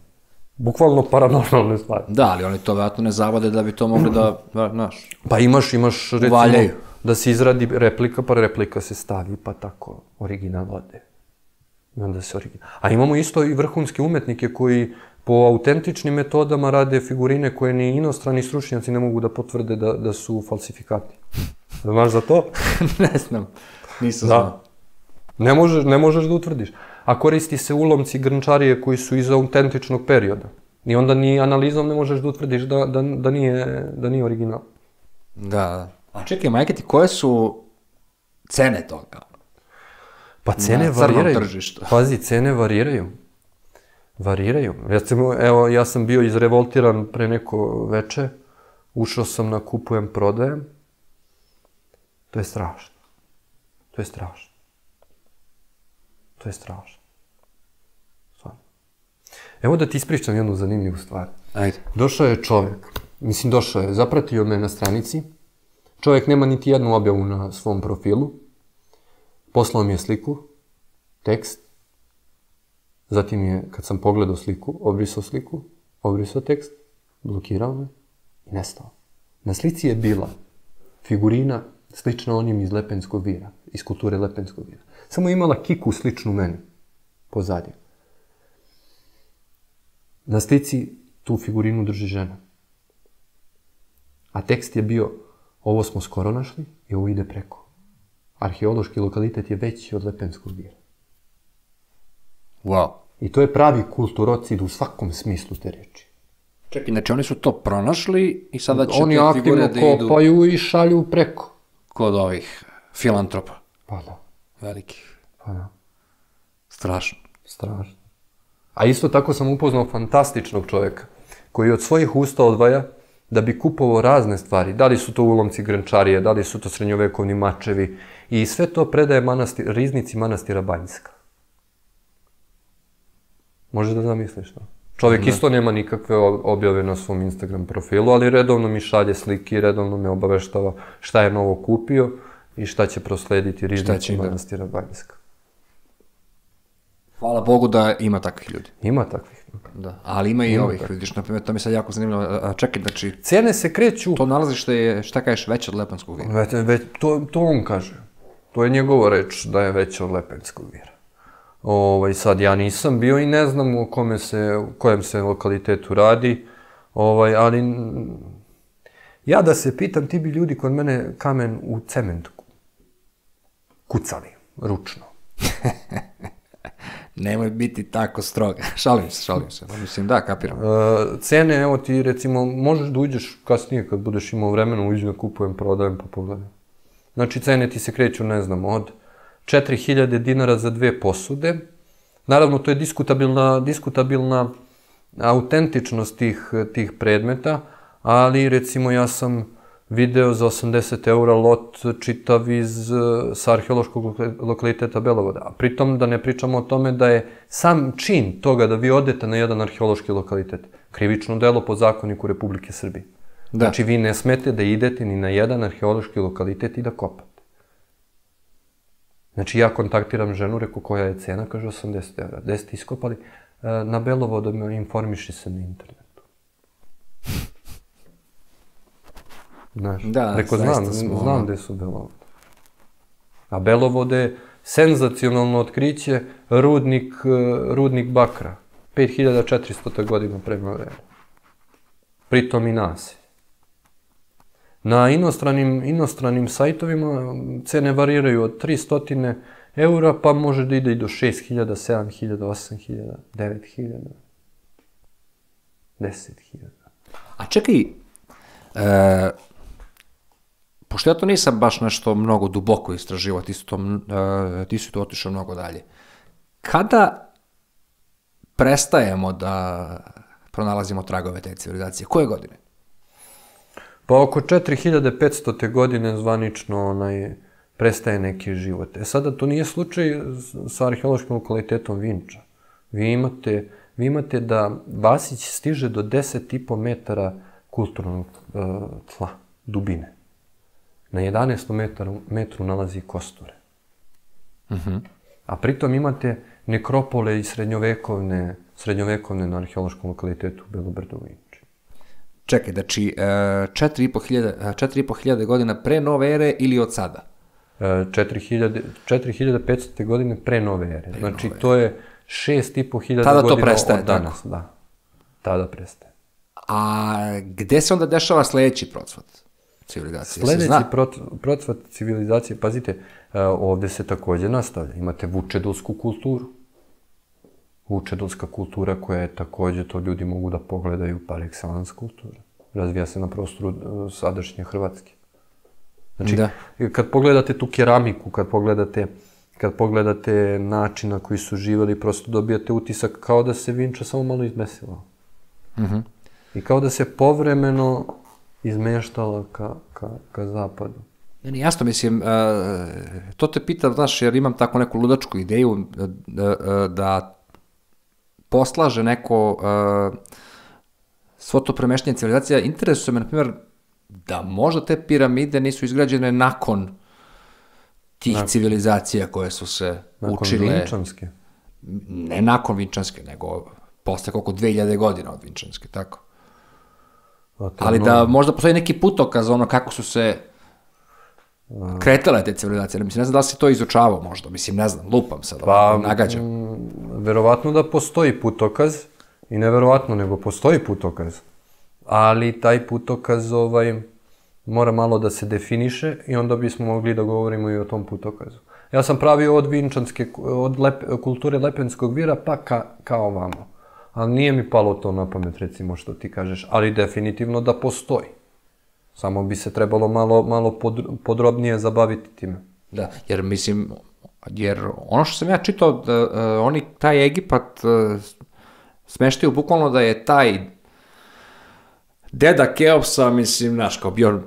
Bukvalno paranormalne stvari. Da, ali oni to vjerojatno ne zavode da bi to mogli da, znaš... Pa imaš, imaš, recimo, Uvaljaju. da se izradi replika, pa replika se stavi, pa tako, original ode. I onda se original... A imamo isto i vrhunske umetnike koji po autentičnim metodama rade figurine koje ni inostrani stručnjaci ne mogu da potvrde da, da su falsifikati. Znaš za to? ne znam. Nisam Da. znao. Ne možeš, ne možeš da utvrdiš. A koristi se ulomci grnčarije koji su iz autentičnog perioda. I onda ni analizom ne možeš da utvrdiš da, da, da, nije, da nije original. Da, da. A čekaj, majke ti, koje su cene toga? Pa cene Na crnom variraju. tržištu. Pazi, cene variraju. Variraju. Recimo, evo, ja sam bio izrevoltiran pre neko veče, ušao sam na kupujem, prodajem. To je strašno. To je strašno. To je strašno. Evo da ti ispričam jednu zanimljivu stvar. Ajde. Došao je čovjek, mislim došao je, zapratio me na stranici. Čovjek nema niti jednu objavu na svom profilu. Poslao mi je sliku, tekst. Zatim je, kad sam pogledao sliku, obrisao sliku, obrisao tekst, blokirao me i nestao. Na slici je bila figurina slična onim iz Lepenskog vira, iz kulture Lepenskog vira. Samo je imala kiku sličnu meni, pozadje. Na slici tu figurinu drži žena. A tekst je bio, ovo smo skoro našli i ovo ide preko. Arheološki lokalitet je veći od Lepenskog vira. Wow. I to je pravi kulturocid u svakom smislu te reči. Čekaj, znači oni su to pronašli i sada će Oni te figure aktivno da idu kopaju i šalju preko. kod ovih filantropa. Pa da, Velikih. pa da. Strašno. Strašno. A isto tako sam upoznao fantastičnog čovjeka, koji od svojih usta odvaja da bi kupovao razne stvari. Da li su to ulomci grančarije, da li su to srednjovekovni mačevi. I sve to predaje manastir, riznici manastira Banjska. Može da zamisliš to? Čovjek isto nema nikakve ob- objave na svom Instagram profilu, ali redovno mi šalje slike i redovno me obaveštava šta je novo kupio i šta će proslediti riznici da. manastira Banjska. Hvala Bogu da ima takvih ljudi. Ima takvih. Da. Ali ima i ovih, vidiš, na primjer, to mi je sad jako zanimljivo. A, čekaj, znači, Cene se kreću to nalazište je, šta kažeš, veće od Lepanskog vina. Već, već, to, to on kaže. To je njegova reč da je veće od Lepenskog vira. Ovaj, sad, ja nisam bio i ne znam o kome se, kojem se lokalitetu radi, ovaj, ali ja da se pitam, ti bi ljudi kod mene kamen u cement ku- kucali, ručno. Nemoj biti tako stroga. šalim se, šalim se. Mislim, da, kapiram. Uh, cene, evo ti recimo, možeš da uđeš kasnije kad budeš imao vremena, uđi da kupujem, prodajem pa pogledaj. Znači, cene ti se kreću, ne znam, od 4000 dinara za dve posude. Naravno, to je diskutabilna, diskutabilna autentičnost tih, tih predmeta, ali recimo ja sam video za 80 eura lot čitav iz, sa arheološkog lokaliteta Belovoda. A pritom da ne pričamo o tome da je sam čin toga da vi odete na jedan arheološki lokalitet krivično delo po zakoniku Republike Srbije. Da. Znači vi ne smete da idete ni na jedan arheološki lokalitet i da kopate. Znači ja kontaktiram ženu, reku koja je cena, kaže 80 evra. Gde ste iskopali? E, na Belovodu me informiši se na internetu. Znaš, da, reko, znam, smo, znam gde su Belovode. A Belovode je senzacionalno otkriće rudnik, e, rudnik Bakra. 5400. godina pre nove Pritom i nas. Na inostranim, inostranim sajtovima cene variraju od 300 eura, pa može da ide i do 6000, 7000, 8000, 9000, 10.000. A čekaj, e, pošto ja to nisam baš nešto mnogo duboko istraživao, ti su to, e, ti su to otišao mnogo dalje. Kada prestajemo da pronalazimo tragove te civilizacije? Koje godine? Pa oko 4500. godine zvanično onaj, prestaje neki život. E sada to nije slučaj sa arheološkim lokalitetom Vinča. Vi imate, vi imate da Vasić stiže do 10,5 metara kulturnog uh, tla, dubine. Na 11. Metru, metru nalazi kosture. Uh mhm. -huh. A pritom imate nekropole i srednjovekovne, srednjovekovne na arheološkom lokalitetu Belobrdo u Vinči. Čekaj, znači 4.500 godina pre nove ere ili od sada? 4000, 4500. godine pre nove ere. Pre znači, nove. to je 6500 Tada godina to prestaje, od danas. Tako. Da. Tada prestaje. A gde se onda dešava sledeći procvat civilizacije? Sledeći procvat civilizacije, pazite, e, ovde se takođe nastavlja. Imate vučedulsku kulturu. Vučedulska kultura koja je takođe, to ljudi mogu da pogledaju, par excellence kultura. Razvija se na prostoru e, sadašnje Hrvatske. Znači, da. kad pogledate tu keramiku, kad pogledate, kad pogledate način na koji su živeli, prosto dobijate utisak kao da se Vinča samo malo izmesila. Mm -hmm. I kao da se povremeno izmeštala ka, ka, ka zapadu. Meni jasno, mislim, uh, to te pita, znaš, jer imam tako neku ludačku ideju da, da, poslaže neko svo to premeštenje civilizacija. Interesuje me, na primjer, da možda te piramide nisu izgrađene nakon tih nakon. civilizacija koje su se nakon učile. Nakon Vinčanske? Ne nakon Vinčanske, nego posle koliko 2000 godina od Vinčanske, tako. Ali mnogo. da možda postoji neki putokaz ono kako su se kretale te civilizacije. Mislim, ne znam da li si to izučavao možda, mislim, ne znam, lupam sad, pa, nagađam. M, verovatno da postoji putokaz, i neverovatno, nego postoji putokaz ali taj putokaz ovaj, mora malo da se definiše i onda bismo mogli da govorimo i o tom putokazu. Ja sam pravio od vinčanske, od lep, kulture lepenskog vira pa ka, kao vamo. Ali nije mi palo to na pamet, recimo, što ti kažeš, ali definitivno da postoji. Samo bi se trebalo malo, malo pod, podrobnije zabaviti time. Da, jer mislim, jer ono što sam ja čitao, da, uh, oni taj Egipat uh, smeštaju bukvalno da je taj deda Keopsa, mislim, znaš, kao bio,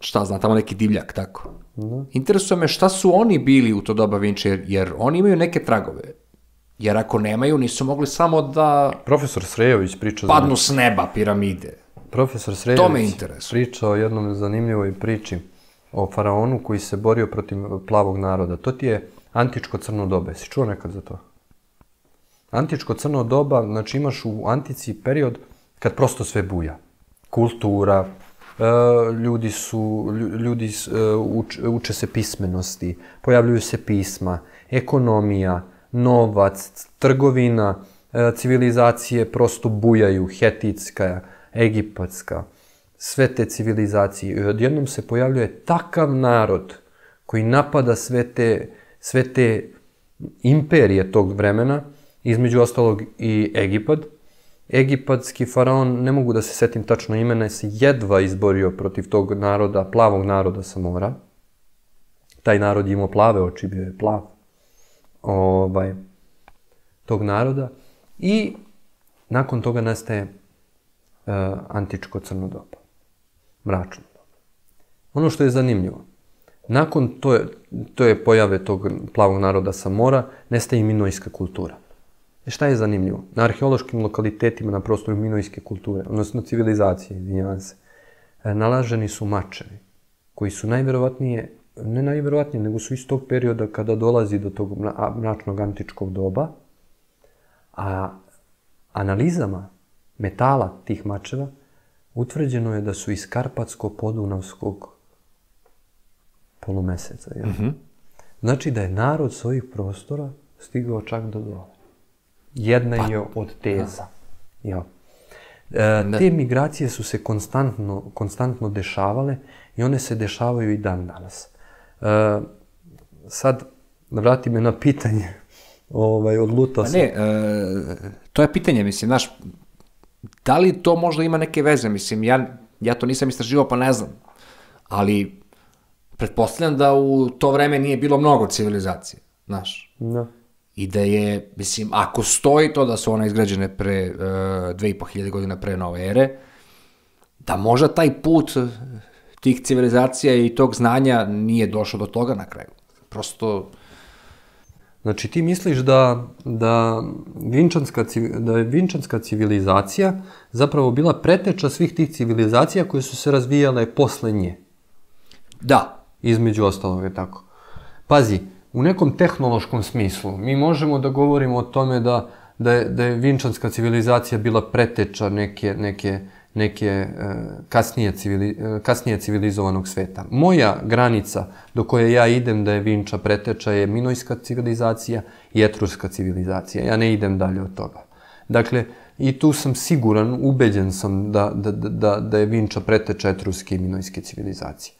šta znam, tamo neki divljak, tako. Mm. Interesuje me šta su oni bili u to doba Vinče, jer, jer oni imaju neke tragove. Jer ako nemaju, nisu mogli samo da... Profesor Srejović priča... Padnu s neba piramide. Profesor Srejović to me interesuje. priča o jednom zanimljivoj priči o faraonu koji se borio protiv plavog naroda. To ti je antičko crno dobe. Si čuo nekad za to? Antičko crno doba, znači imaš u antici period kad prosto sve buja kultura, e, ljudi su, ljudi e, uče, uče se pismenosti, pojavljuju se pisma, ekonomija, novac, trgovina, e, civilizacije prosto bujaju, hetitska, egipatska, sve te civilizacije. I odjednom se pojavljuje takav narod koji napada sve te, sve te imperije tog vremena između ostalog i Egipat. Egipatski faraon, ne mogu da se setim tačno imena, se jedva izborio protiv tog naroda, plavog naroda sa mora. Taj narod je imao plave oči, bio je plav. Ovaj, tog naroda. I nakon toga nastaje uh, antičko crno doba. Mračno doba. Ono što je zanimljivo, nakon to je, to je pojave tog plavog naroda sa mora, nestaje i minojska kultura. E šta je zanimljivo? Na arheološkim lokalitetima na prostoru minojske kulture, odnosno civilizacije, izvinjavam se, e, nalaženi su mačevi, koji su najverovatnije, ne najverovatnije, nego su iz tog perioda kada dolazi do tog mračnog antičkog doba, a analizama metala tih mačeva utvrđeno je da su iz Karpatsko-Podunavskog polumeseca. Jel? Mm -hmm. Znači da je narod svojih prostora stigao čak do dole. Jedna pa. je od teza. Ja. E, te migracije su se konstantno, konstantno dešavale i one se dešavaju i dan danas. E, sad, vrati me na pitanje. Ovaj, odlutao pa sam. Ne, e, to je pitanje, mislim, znaš, da li to možda ima neke veze? Mislim, ja, ja to nisam istraživao, pa ne znam. Ali, pretpostavljam da u to vreme nije bilo mnogo civilizacije, znaš. Da. I da je, mislim, ako stoji to da su one izgrađene pre uh, 2500 godina pre nove ere, da možda taj put tih civilizacija i tog znanja nije došao do toga na kraju. Prosto... Znači ti misliš da, da, vinčanska, da je vinčanska civilizacija zapravo bila preteča svih tih civilizacija koje su se razvijale posle nje? Da. Između ostalog je tako. Pazi, u nekom tehnološkom smislu mi možemo da govorimo o tome da, da, je, da je vinčanska civilizacija bila preteča neke, neke, neke e, kasnije, civili, e, kasnije civilizovanog sveta. Moja granica do koje ja idem da je Vinča preteča je minojska civilizacija i etruska civilizacija. Ja ne idem dalje od toga. Dakle, i tu sam siguran, ubeđen sam da, da, da, da je Vinča preteča etruske i minojske civilizacije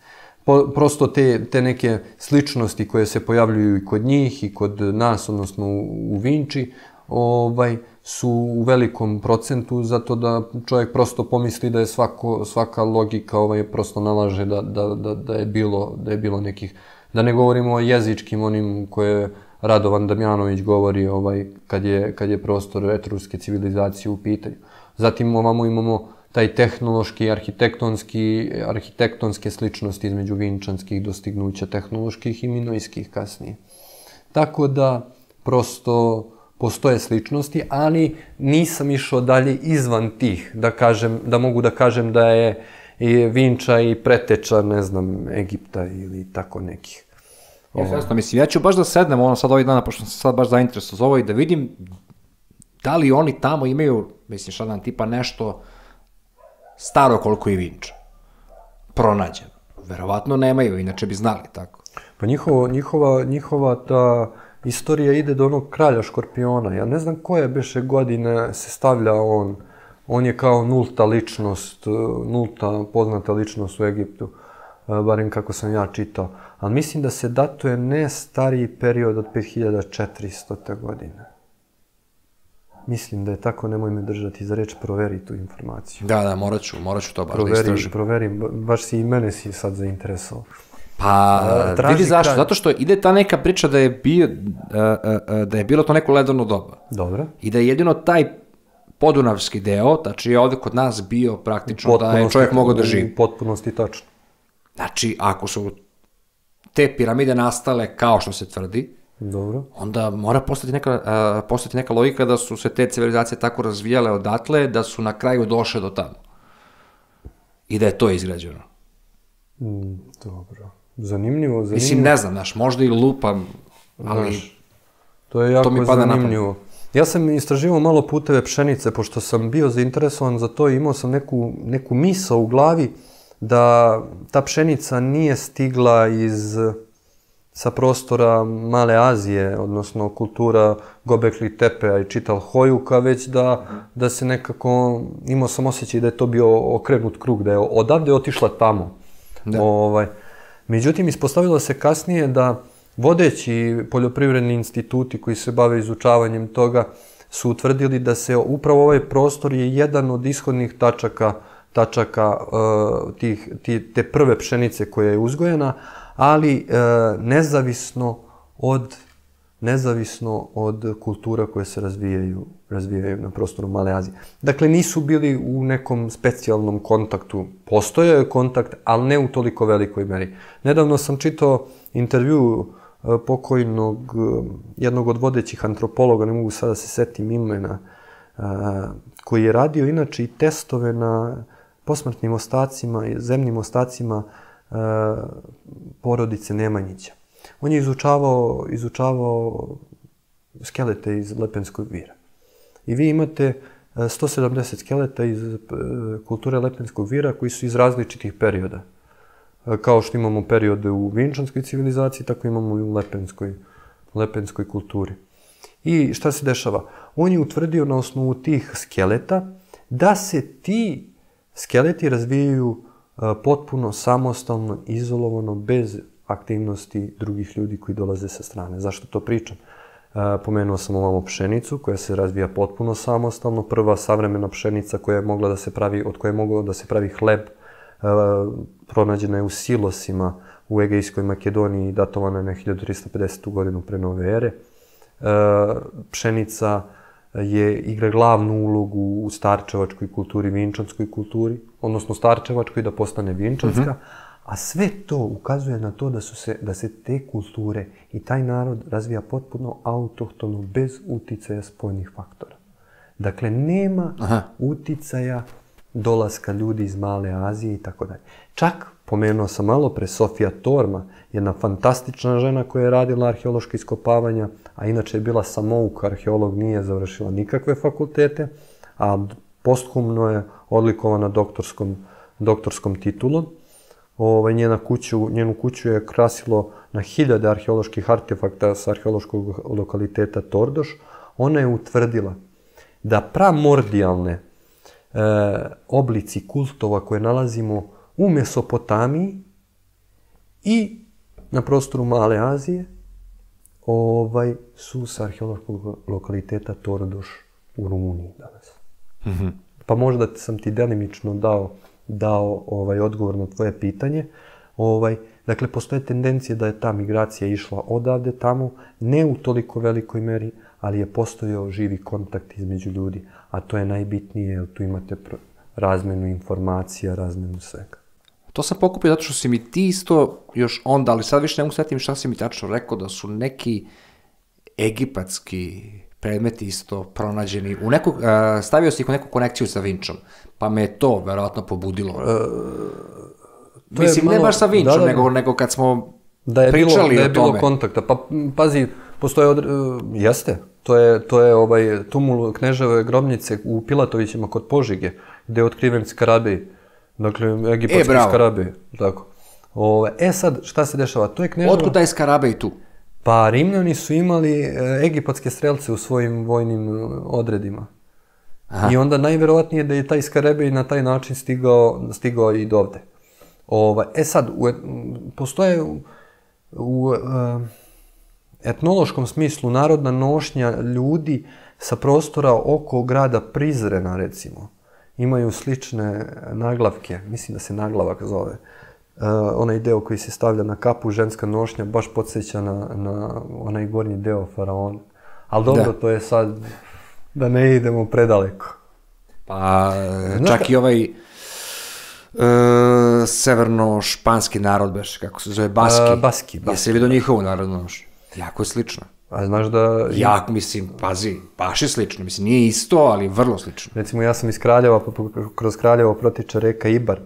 po, prosto te, te neke sličnosti koje se pojavljuju i kod njih i kod nas, odnosno u, u Vinči, ovaj, su u velikom procentu zato da čovjek prosto pomisli da je svako, svaka logika ovaj, prosto nalaže da, da, da, da, je bilo, da je bilo nekih, da ne govorimo o jezičkim onim koje Radovan Damjanović govori ovaj, kad, je, kad je prostor etruske civilizacije u pitanju. Zatim ovamo imamo taj tehnološki, arhitektonski, arhitektonske sličnosti između vinčanskih dostignuća tehnoloških i minojskih kasnije. Tako da, prosto, postoje sličnosti, ali nisam išao dalje izvan tih, da kažem, da mogu da kažem da je i Vinča i preteča, ne znam, Egipta ili tako nekih. Ja, jasno, mislim, ja ću baš da sednem ono sad ovih dana, pošto sam sad baš zainteresuo za ovo i da vidim da li oni tamo imaju, mislim, šta nam tipa nešto staro koliko i Vinča. Pronađen. Verovatno nemaju, inače bi znali tako. Pa njihovo, njihova, njihova ta istorija ide do onog kralja škorpiona. Ja ne znam koje beše godine se stavlja on. On je kao nulta ličnost, nulta poznata ličnost u Egiptu, barem kako sam ja čitao. Ali mislim da se datuje ne stariji period od 5400. godine. Mislim da je tako, nemoj me držati za reč, proveri tu informaciju. Da, da, morat ću, morat ću to baš proveri, da istražim. Proveri, baš si i mene si sad zainteresovao. Pa, uh, vidi zašto, kraj... zato što ide ta neka priča da je, bio, uh, uh, da je bilo to neko ledano doba. Dobro. I da je jedino taj podunavski deo, znači je ovde kod nas bio praktično da je čovjek mogao da živi. U potpunosti tačno. Znači, ako su te piramide nastale kao što se tvrdi, Dobro. onda mora postati neka, uh, postati neka logika da su se te civilizacije tako razvijale odatle da su na kraju došle do tamo. I da je to izgrađeno. Mm, dobro. Zanimljivo, zanimljivo. Mislim, ne znam, znaš, možda i lupam, ali znaš, to je jako to mi pada zanimljivo. Ja sam istraživao malo puteve pšenice, pošto sam bio zainteresovan za to i imao sam neku, neku misa u glavi da ta pšenica nije stigla iz sa prostora Male Azije, odnosno kultura Gobekli Tepe i Čital Hojuka, već da, da se nekako, imao sam osjećaj da je to bio okrenut krug, da je odavde otišla tamo. Da. Ovaj, međutim, ispostavilo se kasnije da vodeći poljoprivredni instituti koji se bave izučavanjem toga, su utvrdili da se upravo ovaj prostor je jedan od ishodnih tačaka tačaka uh, tih, ti, te prve pšenice koja je uzgojena, ali uh, nezavisno od nezavisno od kultura koje se razvijaju, razvijaju na prostoru Male Azije. Dakle, nisu bili u nekom specijalnom kontaktu. Postojao je kontakt, ali ne u toliko velikoj meri. Nedavno sam čitao intervju e, pokojnog, e, jednog od vodećih antropologa, ne mogu sada se setim imena, e, koji je radio inače i testove na posmrtnim ostacima zemnim ostacima porodice Nemanjića. On je izučavao, izučavao skelete iz Lepenskog vira. I vi imate 170 skeleta iz kulture Lepenskog vira koji su iz različitih perioda. Kao što imamo periode u vinčanskoj civilizaciji, tako imamo i u lepenskoj, lepenskoj kulturi. I šta se dešava? On je utvrdio na osnovu tih skeleta da se ti skeleti razvijaju potpuno samostalno, izolovano, bez aktivnosti drugih ljudi koji dolaze sa strane. Zašto to pričam? Pomenuo sam ovamo pšenicu koja se razvija potpuno samostalno. Prva savremena pšenica koja je mogla da se pravi, od koje je moglo da se pravi hleb, pronađena je u silosima u Egejskoj Makedoniji, datovana je na 1350. godinu pre nove ere. Pšenica je igra glavnu ulogu u starčevačkoj kulturi, vinčanskoj kulturi, odnosno starčevačkoj da postane vinčanska, mm -hmm A sve to ukazuje na to da, su se, da se te kulture i taj narod razvija potpuno autohtono, bez uticaja spoljnih faktora. Dakle, nema Aha. uticaja dolaska ljudi iz Male Azije i tako dalje. Čak, pomenuo sam malo pre, Sofija Torma, jedna fantastična žena koja je radila arheološke iskopavanja, a inače je bila samouk, arheolog nije završila nikakve fakultete, a posthumno je odlikovana doktorskom, doktorskom titulom ovaj, njena kuću, njenu kuću je krasilo na hiljade arheoloških artefakta sa arheološkog lokaliteta Tordoš. Ona je utvrdila da pramordijalne e, oblici kultova koje nalazimo u Mesopotamiji i na prostoru Male Azije ovaj, su sa arheološkog lokaliteta Tordoš u Rumuniji danas. Mm -hmm. Pa možda sam ti delimično dao dao ovaj odgovor na tvoje pitanje. Ovaj, dakle, postoje tendencije da je ta migracija išla odavde tamo, ne u toliko velikoj meri, ali je postojao živi kontakt između ljudi, a to je najbitnije, jer tu imate razmenu informacija, razmenu svega. To sam pokupio zato što si mi ti isto još onda, ali sad više ne mogu svetim šta si mi tačno rekao, da su neki egipatski predmeti isto pronađeni. U neku, uh, stavio si ih u neku konekciju sa Vinčom, pa me je to verovatno pobudilo. Uh, to Mislim, malo, ne baš sa Vinčom, da, da, nego, nego kad smo da je pričali bilo, da je bilo kontakta. Pa, pazi, postoje, od, uh, jeste, to je, to je ovaj tumul Kneževe grobnice u Pilatovićima kod Požige, gde je otkriven Skarabej, dakle, egipatski e, Skarabej, tako. Ove, e sad, šta se dešava? To je Kneževa... Otkud taj Skarabej tu? Pa Rimljani su imali e, egipatske strelce u svojim vojnim e, odredima. Aha. I onda najverovatnije da je taj Skarebej na taj način stigao, stigao i do ovde. Ova, e sad, u, postoje u, u uh, etnološkom smislu narodna nošnja ljudi sa prostora oko grada Prizrena, recimo. Imaju slične naglavke, mislim da se naglavak zove. Uh, Uh, onaj deo koji se stavlja na kapu, ženska nošnja, baš podsjeća na, na onaj gornji deo faraona. Ali dobro, da. to je sad da ne idemo predaleko. Pa, Znaš čak i ovaj uh, severno-španski narod, beš, kako se zove, Baski. Uh, baski, Baski. Jesi vidio njihovu narodnu nošnju? Jako je slično. A znaš da... Ja, mislim, pazi, baš je slično. Mislim, nije isto, ali vrlo slično. Recimo, ja sam iz Kraljeva, kroz Kraljevo protiče reka Ibar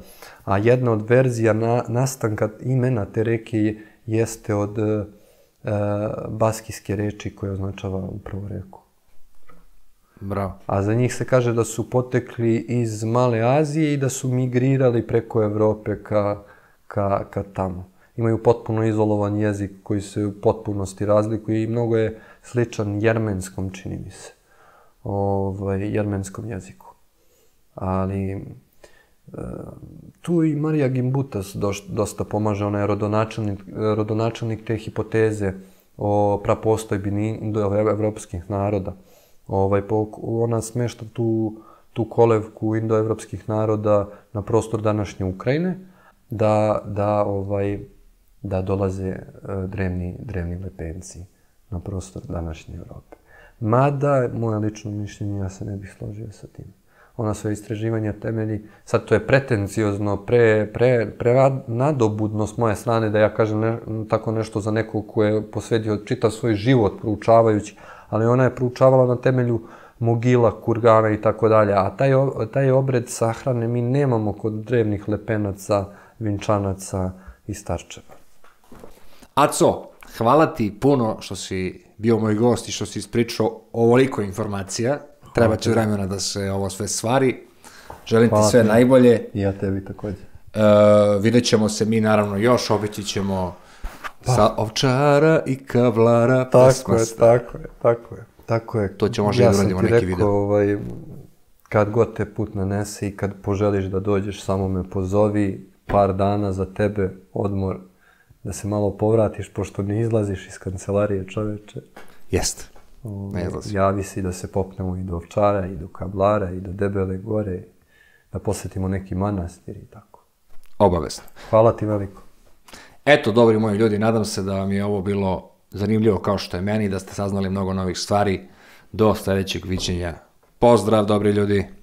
a jedna od verzija na, nastanka imena te reke jeste od e, baskijske reči koja označava upravo reku. Bravo. A za njih se kaže da su potekli iz Male Azije i da su migrirali preko Evrope ka, ka, ka tamo. Imaju potpuno izolovan jezik koji se u potpunosti razlikuje i mnogo je sličan jermenskom, čini mi se. Ovaj, jermenskom jeziku. Ali tu i Marija Gimbutas dosta pomaže, ona je rodonačelnik, rodonačelnik te hipoteze o prapostojbi evropskih naroda. Ovaj, ona smešta tu, tu kolevku indoevropskih naroda na prostor današnje Ukrajine, da, da, ovaj, da dolaze uh, drevni, drevni lepenci na prostor današnje Evrope. Mada, moje lično mišljenje, ja se ne bih složio sa tim. Ona svoje istraživanja temelji, sad to je pretenciozno, pre, pre, pre nadobudno s moje strane da ja kažem ne, tako nešto za nekog ko je posvetio čitav svoj život proučavajući, ali ona je proučavala na temelju mogila, kurgana i tako dalje. A taj, taj obred sahrane mi nemamo kod drevnih lepenaca, vinčanaca i starčeva. Aco, hvala ti puno što si bio moj gost i što si ispričao ovoliko informacija. Treba će vremena da se ovo sve stvari. Želim hvala ti sve te. najbolje. I ja tebi takođe. Uh, vidjet ćemo se mi naravno još, obići ćemo pa. sa ovčara i kavlara. Tako je, tako je, tako je. Tako je. To će možda ja da uradimo neki rekao, video. Ovaj, kad god te put nanese i kad poželiš da dođeš, samo me pozovi, par dana za tebe, odmor, da se malo povratiš, pošto ne izlaziš iz kancelarije čoveče. Jeste. Ne izlazi. Javi si da se popnemo i do Ovčara, i do Kablara, i do Debele gore, da posetimo neki manastir i tako. Obavezno. Hvala ti veliko. Eto, dobri moji ljudi, nadam se da vam je ovo bilo zanimljivo kao što je meni, da ste saznali mnogo novih stvari. Do sledećeg viđenja. Pozdrav, dobri ljudi!